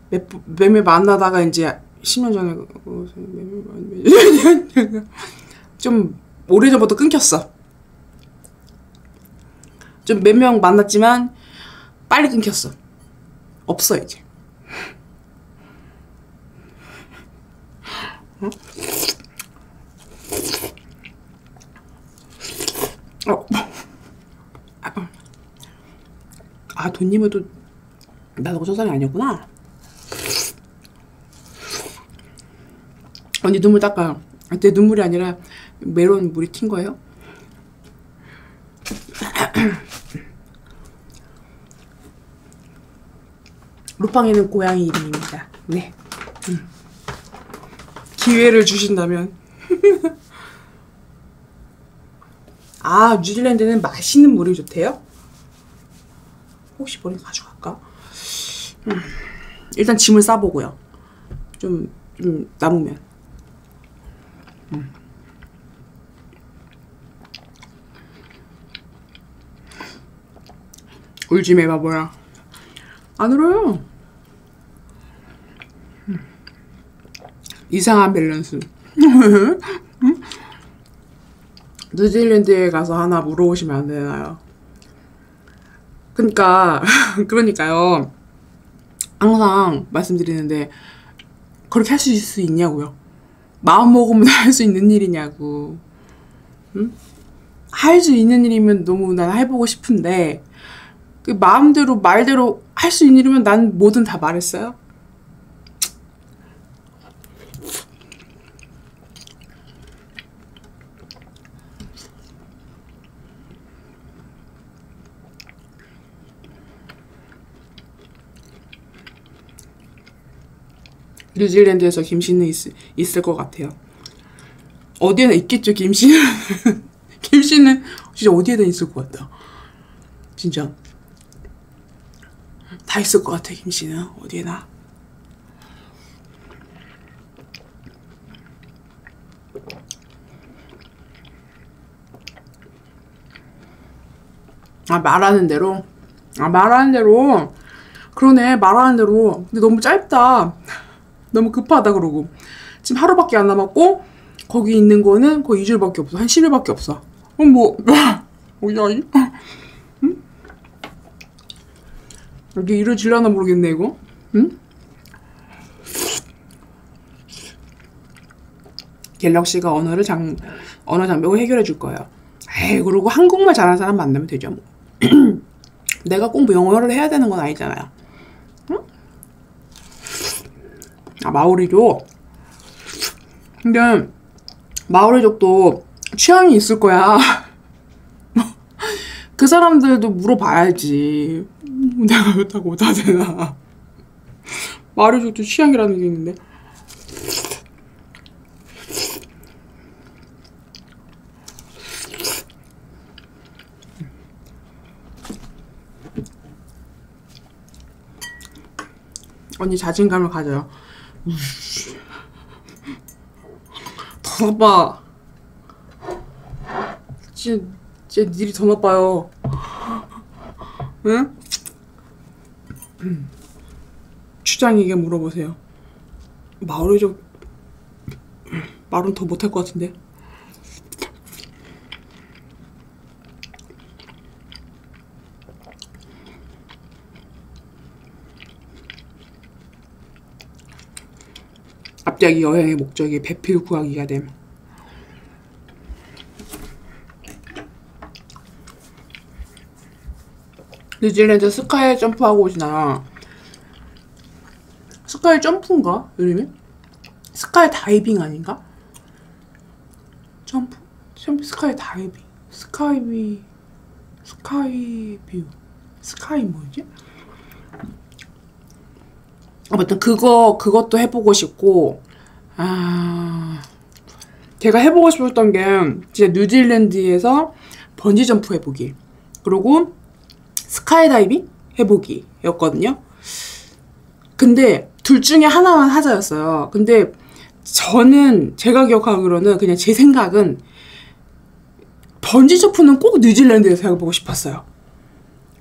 몇몇 만나다가 이제 10년 전에 좀 오래전부터 끊겼어. 좀 몇 명 만났지만 빨리 끊겼어. 없어 이제. 어. 아, 아 돈님은 또 나도 첫사랑이 아니었구나. 언니 눈물 닦아요. 아, 내 눈물이 아니라 메론 물이 튄 거예요? 루팡이는 고양이 이름입니다. 네. 음. 기회를 주신다면. 아, 뉴질랜드는 맛있는 물이 좋대요? 혹시 가져갈까? 음, 일단 짐을 싸보고요. 좀, 좀 남으면. 음. 울지 매 바보야. 안 울어요. 음. 이상한 밸런스. 뉴질랜드에 가서 하나 물어보시면 안 되나요? 그러니까 그러니까요. 항상 말씀드리는데 그렇게 할 수 있냐고요. 마음 먹으면 할 수 있는 일이냐고. 응? 할 수 있는 일이면 너무 난 해보고 싶은데 그 마음대로 말대로 할 수 있는 일이면 난 뭐든 다 말했어요. 뉴질랜드에서 김씨는 있, 있을 것 같아요. 어디에나 있겠죠, 김씨는. 김씨는 진짜 어디에든 있을 것 같다. 진짜. 다 있을 것 같아, 김씨는. 어디에나. 아, 말하는 대로. 아, 말하는 대로. 그러네, 말하는 대로. 근데 너무 짧다. 너무 급하다, 그러고. 지금 하루밖에 안 남았고, 거기 있는 거는 거의 2주일밖에 없어. 한 10일밖에 없어. 그럼 뭐, 뭐야, 이? 응? 이게 이루어질려나 모르겠네, 이거. 응? 갤럭시가 언어를 장, 언어 장벽을 해결해 줄 거예요. 에이, 그리고 한국말 잘하는 사람 만나면 되죠, 뭐. 내가 꼭 영어를 해야 되는 건 아니잖아요. 응? 아, 마오리족. 근데, 마오리족도 취향이 있을 거야. 그 사람들도 물어봐야지. 내가 그렇다고 못하되나. 마오리족도 취향이라는 게 있는데. 언니 자신감을 가져요. 더 나빠. 진짜, 진짜 일이 더 나빠요. 응? 추장에게 물어보세요. 마을이족 말은 더 못할 것 같은데. 갑자기 여행의 목적이 배필 구하기가 됨. 뉴질랜드 sky jump하고 오시나? sky jump인가? 이름이? 스카이 다이빙 아닌가? 점프? 점프 스카이 다이빙. sky 비. sky view. sky 뭐지? 아무튼 그거 그것도 해보고 싶고 아 제가 해보고 싶었던 게 진짜 뉴질랜드에서 번지 점프 해보기 그리고 스카이다이빙 해보기였거든요. 근데 둘 중에 하나만 하자였어요. 근데 저는 제가 기억하기로는 그냥 제 생각은 번지 점프는 꼭 뉴질랜드에서 해보고 싶었어요.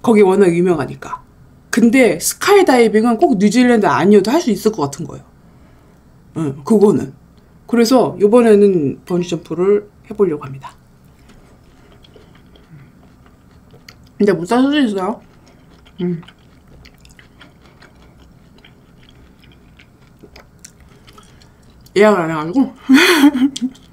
거기 워낙 유명하니까. 근데 스카이다이빙은 꼭 뉴질랜드 아니어도 할 수 있을 것 같은 거예요. 응, 그거는. 그래서 이번에는 번지 점프를 해보려고 합니다. 근데 못살 수도 있어요. 음. 예약을 안 해가지고.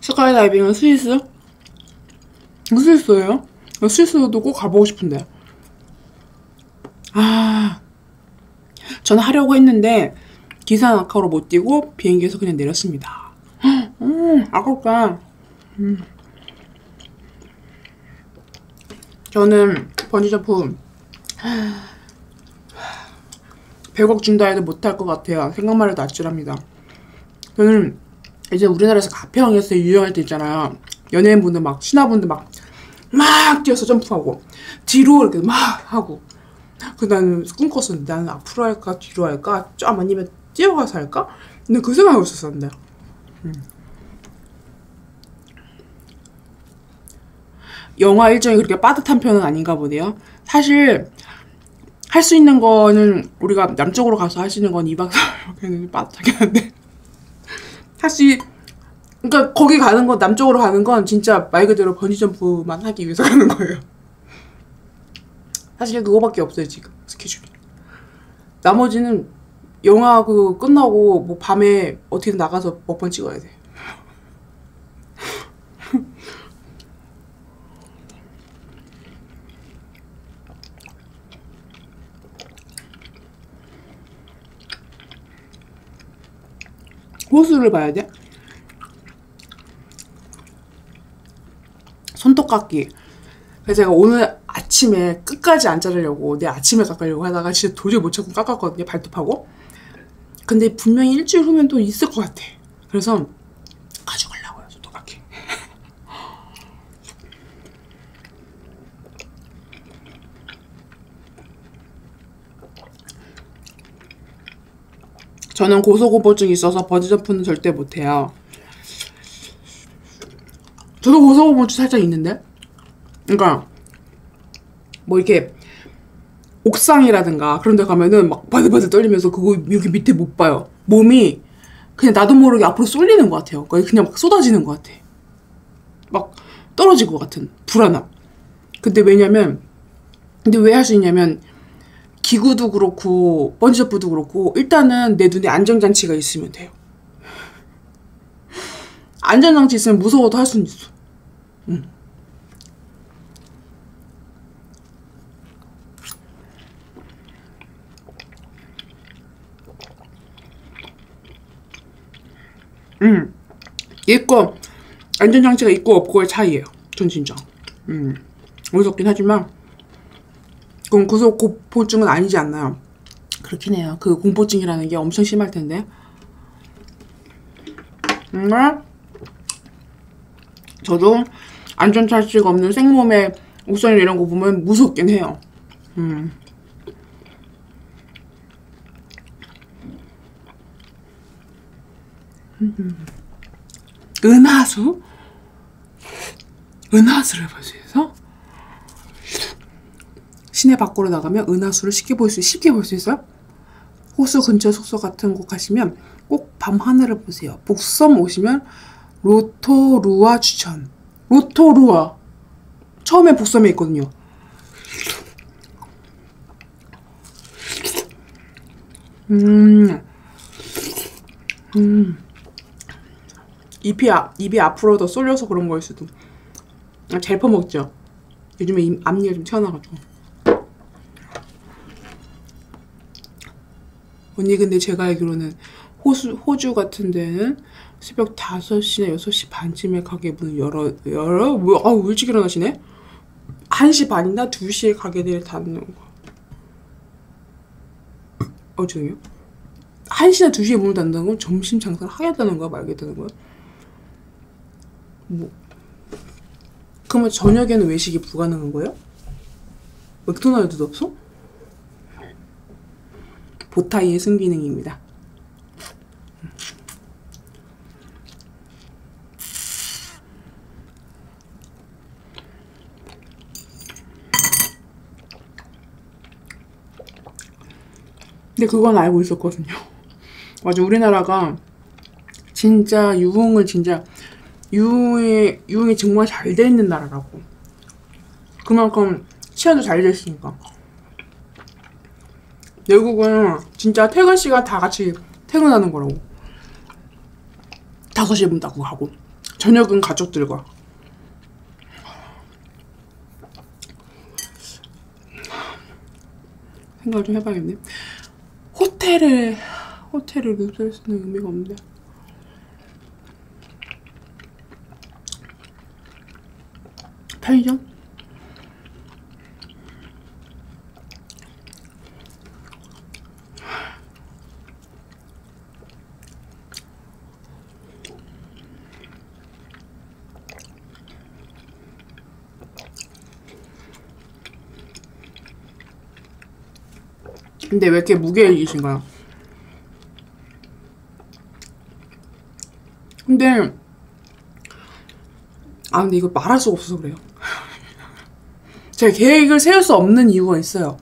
스카이다이빙은 스위스? 스위스예요? 스위스도 꼭 가보고 싶은데. 아, 저는 하려고 했는데 기사 낙하로 못 뛰고 비행기에서 그냥 내렸습니다. 음, 아깝다. 음. 저는 번지점프 100억 준다 해도 못할 것 같아요. 생각만 해도 아찔합니다. 저는 이제 우리나라에서 가평에서 유행할 때 있잖아요. 연예인분들 막 신화분들 막 막 뛰어서 점프하고 뒤로 이렇게 막 하고 그 나는 꿈꿨었는데 나는 앞으로 할까 뒤로 할까 좀 아니면 뛰어가서 할까? 근데 그 생각하고 있었었는데 음. 영화 일정이 그렇게 빠듯한 편은 아닌가 보네요. 사실 할 수 있는 거는 우리가 남쪽으로 가서 할 수 있는 건 2박 3일밖에 빠듯하긴 한데 할수 그러니까 거기 가는 건 남쪽으로 가는 건 진짜 말 그대로 번지점프만 하기 위해서 가는 거예요. 사실 그거밖에 없어요 지금 스케줄이. 나머지는 영화 그 끝나고 뭐 밤에 어떻게든 나가서 먹방 찍어야 돼. 호수를 봐야 돼? 손톱깎기. 그래서 제가 오늘 아침에 끝까지 안 자르려고 내 아침에 깎으려고 하다가 진짜 도저히 못 참고 깎았거든요. 발톱하고. 근데 분명히 일주일 후면 또 있을 것 같아. 그래서 가져가려고요. 손톱깎이. 저는 고소공포증이 있어서 버즈점프는 절대 못해요. 저도 고소공포증 살짝 있는데? 그러니까 뭐 이렇게 옥상이라든가 그런 데 가면은 막 바들바들 떨리면서 그거 여기 밑에 못 봐요. 몸이 그냥 나도 모르게 앞으로 쏠리는 것 같아요. 그러니까 그냥 막 쏟아지는 것 같아. 막 떨어질 것 같은 불안함. 근데 왜냐면 근데 왜 할 수 있냐면 기구도 그렇고 번지점프도 그렇고 일단은 내 눈에 안전장치가 있으면 돼요. 안전장치 있으면 무서워도 할 수는 있어. 응. 음. 있고 안전장치가 있고 없고의 차이예요. 전 진짜. 음. 무섭긴 하지만 그건 구속 공포증은 아니지 않나요? 그렇긴 해요. 그 공포증이라는 게 엄청 심할 텐데. 음. 저도 안전장치가 없는 생몸에 옥상 이런 거 보면 무섭긴 해요. 음. 은하수? 은하수를 볼 수 있어? 시내 밖으로 나가면 은하수를 쉽게 볼 수, 쉽게 볼 수 있어요? 호수 근처 숙소 같은 곳 가시면 꼭 밤 하늘을 보세요. 북섬 오시면 로토루아 추천. 로토루아. 처음에 북섬에 있거든요. 음. 음. 입이, 아, 입이 앞으로 더 쏠려서 그런 거일 수도. 아, 잘 퍼먹죠. 요즘에 입, 앞니가 좀 튀어나가지고. 언니 근데 제가 알기로는 호수, 호주 같은 데는 새벽 5시나 6시 반쯤에 가게 문을 열어, 열어? 뭐, 아우, 일찍 일어나시네? 1시 반이나 2시에 가게들 닫는 거. 어, 죄송해요. 1시나 2시에 문을 닫는다는 건 점심 장사를 하겠다는 거야, 말겠다는 거야? 뭐. 그러면 저녁에는 외식이 불가능한 거예요? 맥도날드도 없어? 보타이의 순기능입니다. 근데 그건 알고 있었거든요. 맞아, 우리나라가 진짜 유흥을 진짜 유흥이 유흥이 정말 잘 돼 있는 나라라고. 그만큼 치안도 잘 돼 있으니까. 외국은 진짜 퇴근 시간 다 같이 퇴근하는 거라고. 5시에 문 닫고 가고. 저녁은 가족들과. 생각을 좀 해봐야겠네. 호텔을, 호텔을 쓰는 의미가 없는데. 편의점? 근데 왜 이렇게 무게이신가요? 근데 아 근데 이거 말할 수가 없어서 그래요. 제가 계획을 세울 수 없는 이유가 있어요.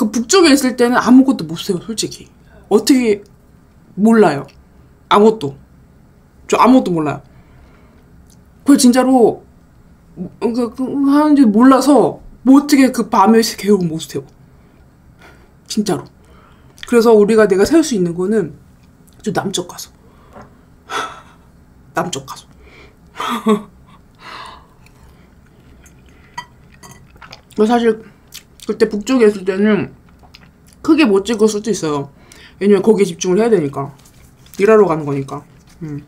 그 북쪽에 있을 때는 아무것도 못 세워, 솔직히. 어떻게, 몰라요. 아무것도. 저 아무것도 몰라요. 그걸 진짜로, 그, 그, 하는지 몰라서, 뭐 어떻게 그 밤에 계획을 못 세워. 진짜로. 그래서 우리가 내가 세울 수 있는 거는, 저 남쪽 가서. 남쪽 가서. 그 사실 그때 북쪽에 있을 때는 크게 못 찍을 수도 있어요. 왜냐면 거기에 집중을 해야 되니까. 일하러 가는 거니까. 음.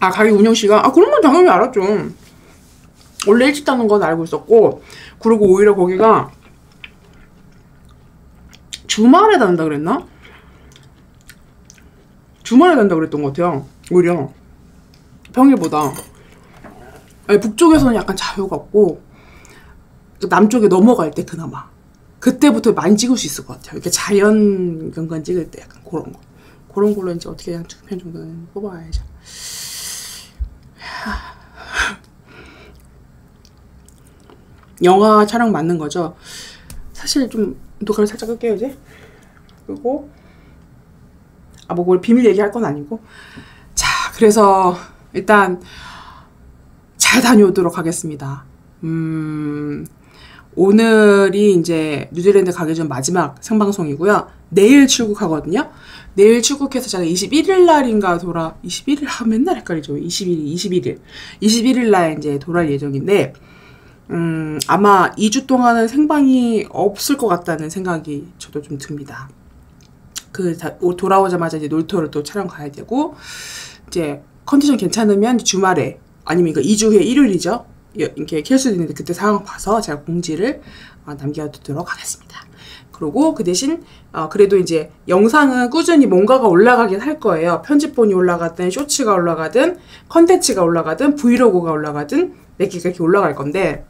아, 가게 운영 시간? 아, 그런 건 당연히 알았죠. 원래 일찍 닫는 건 알고 있었고, 그리고 오히려 거기가 주말에 닫는다 그랬나? 주말에 닫는다 그랬던 것 같아요. 오히려. 평일보다. 아니, 북쪽에서는 약간 자유가 없고 남쪽에 넘어갈 때 그나마 그때부터 많이 찍을 수 있을 것 같아요. 이렇게 자연 경관 찍을 때 약간 그런 거 그런 걸로 이제 어떻게 한 두 편 정도는 뽑아야죠. 영화 촬영 맞는 거죠. 사실 좀 녹화를 살짝 끌게요 이제. 그리고 아뭐 뭘 비밀 얘기할 건 아니고 자 그래서 일단 잘 다녀오도록 하겠습니다. 음, 오늘이 이제 뉴질랜드 가기 전 마지막 생방송이고요. 내일 출국하거든요. 내일 출국해서 제가 21일 날인가 돌아, 21일, 아, 맨날 헷갈리죠. 21일, 21일. 21일 날 이제 돌아올 예정인데, 음, 아마 2주 동안은 생방이 없을 것 같다는 생각이 저도 좀 듭니다. 그, 다, 돌아오자마자 이제 놀토를 또 촬영 가야 되고, 이제 컨디션 괜찮으면 주말에 아니면 이거 2주 후에 일요일이죠. 이렇게 킬 수도 있는데 그때 상황 봐서 제가 공지를 어, 남겨두도록 하겠습니다. 그리고 그 대신 어, 그래도 이제 영상은 꾸준히 뭔가가 올라가긴 할 거예요. 편집본이 올라가든 쇼츠가 올라가든 컨텐츠가 올라가든 브이로그가 올라가든 몇 개가 이렇게 올라갈 건데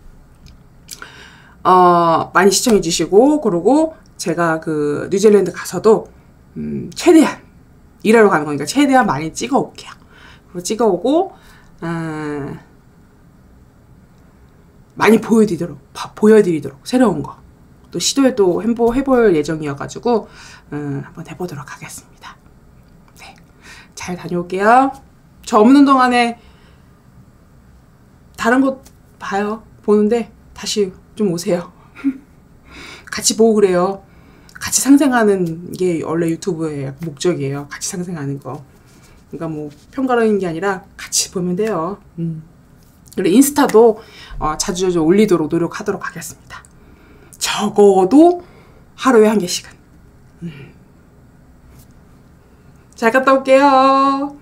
어, 많이 시청해 주시고 그리고 제가 그 뉴질랜드 가서도 음, 최대한 일하러 가는 거니까 최대한 많이 찍어 올게요. 그리고 찍어 오고 음, 많이 보여드리도록 보여드리도록 새로운 거 또 시도에 또 해보, 해볼 예정이어가지고 음, 한번 해보도록 하겠습니다. 네, 잘 다녀올게요. 저 없는 동안에 다른 것 봐요. 보는데 다시 좀 오세요. 같이 보고 그래요. 같이 상생하는 게 원래 유튜브의 목적이에요. 같이 상생하는 거. 그러니까 뭐 평가라는 게 아니라 같이 보면 돼요. 음. 그리고 인스타도 어, 자주 자주 올리도록 노력하도록 하겠습니다. 적어도 하루에 한 개씩은. 음. 잘 갔다 올게요.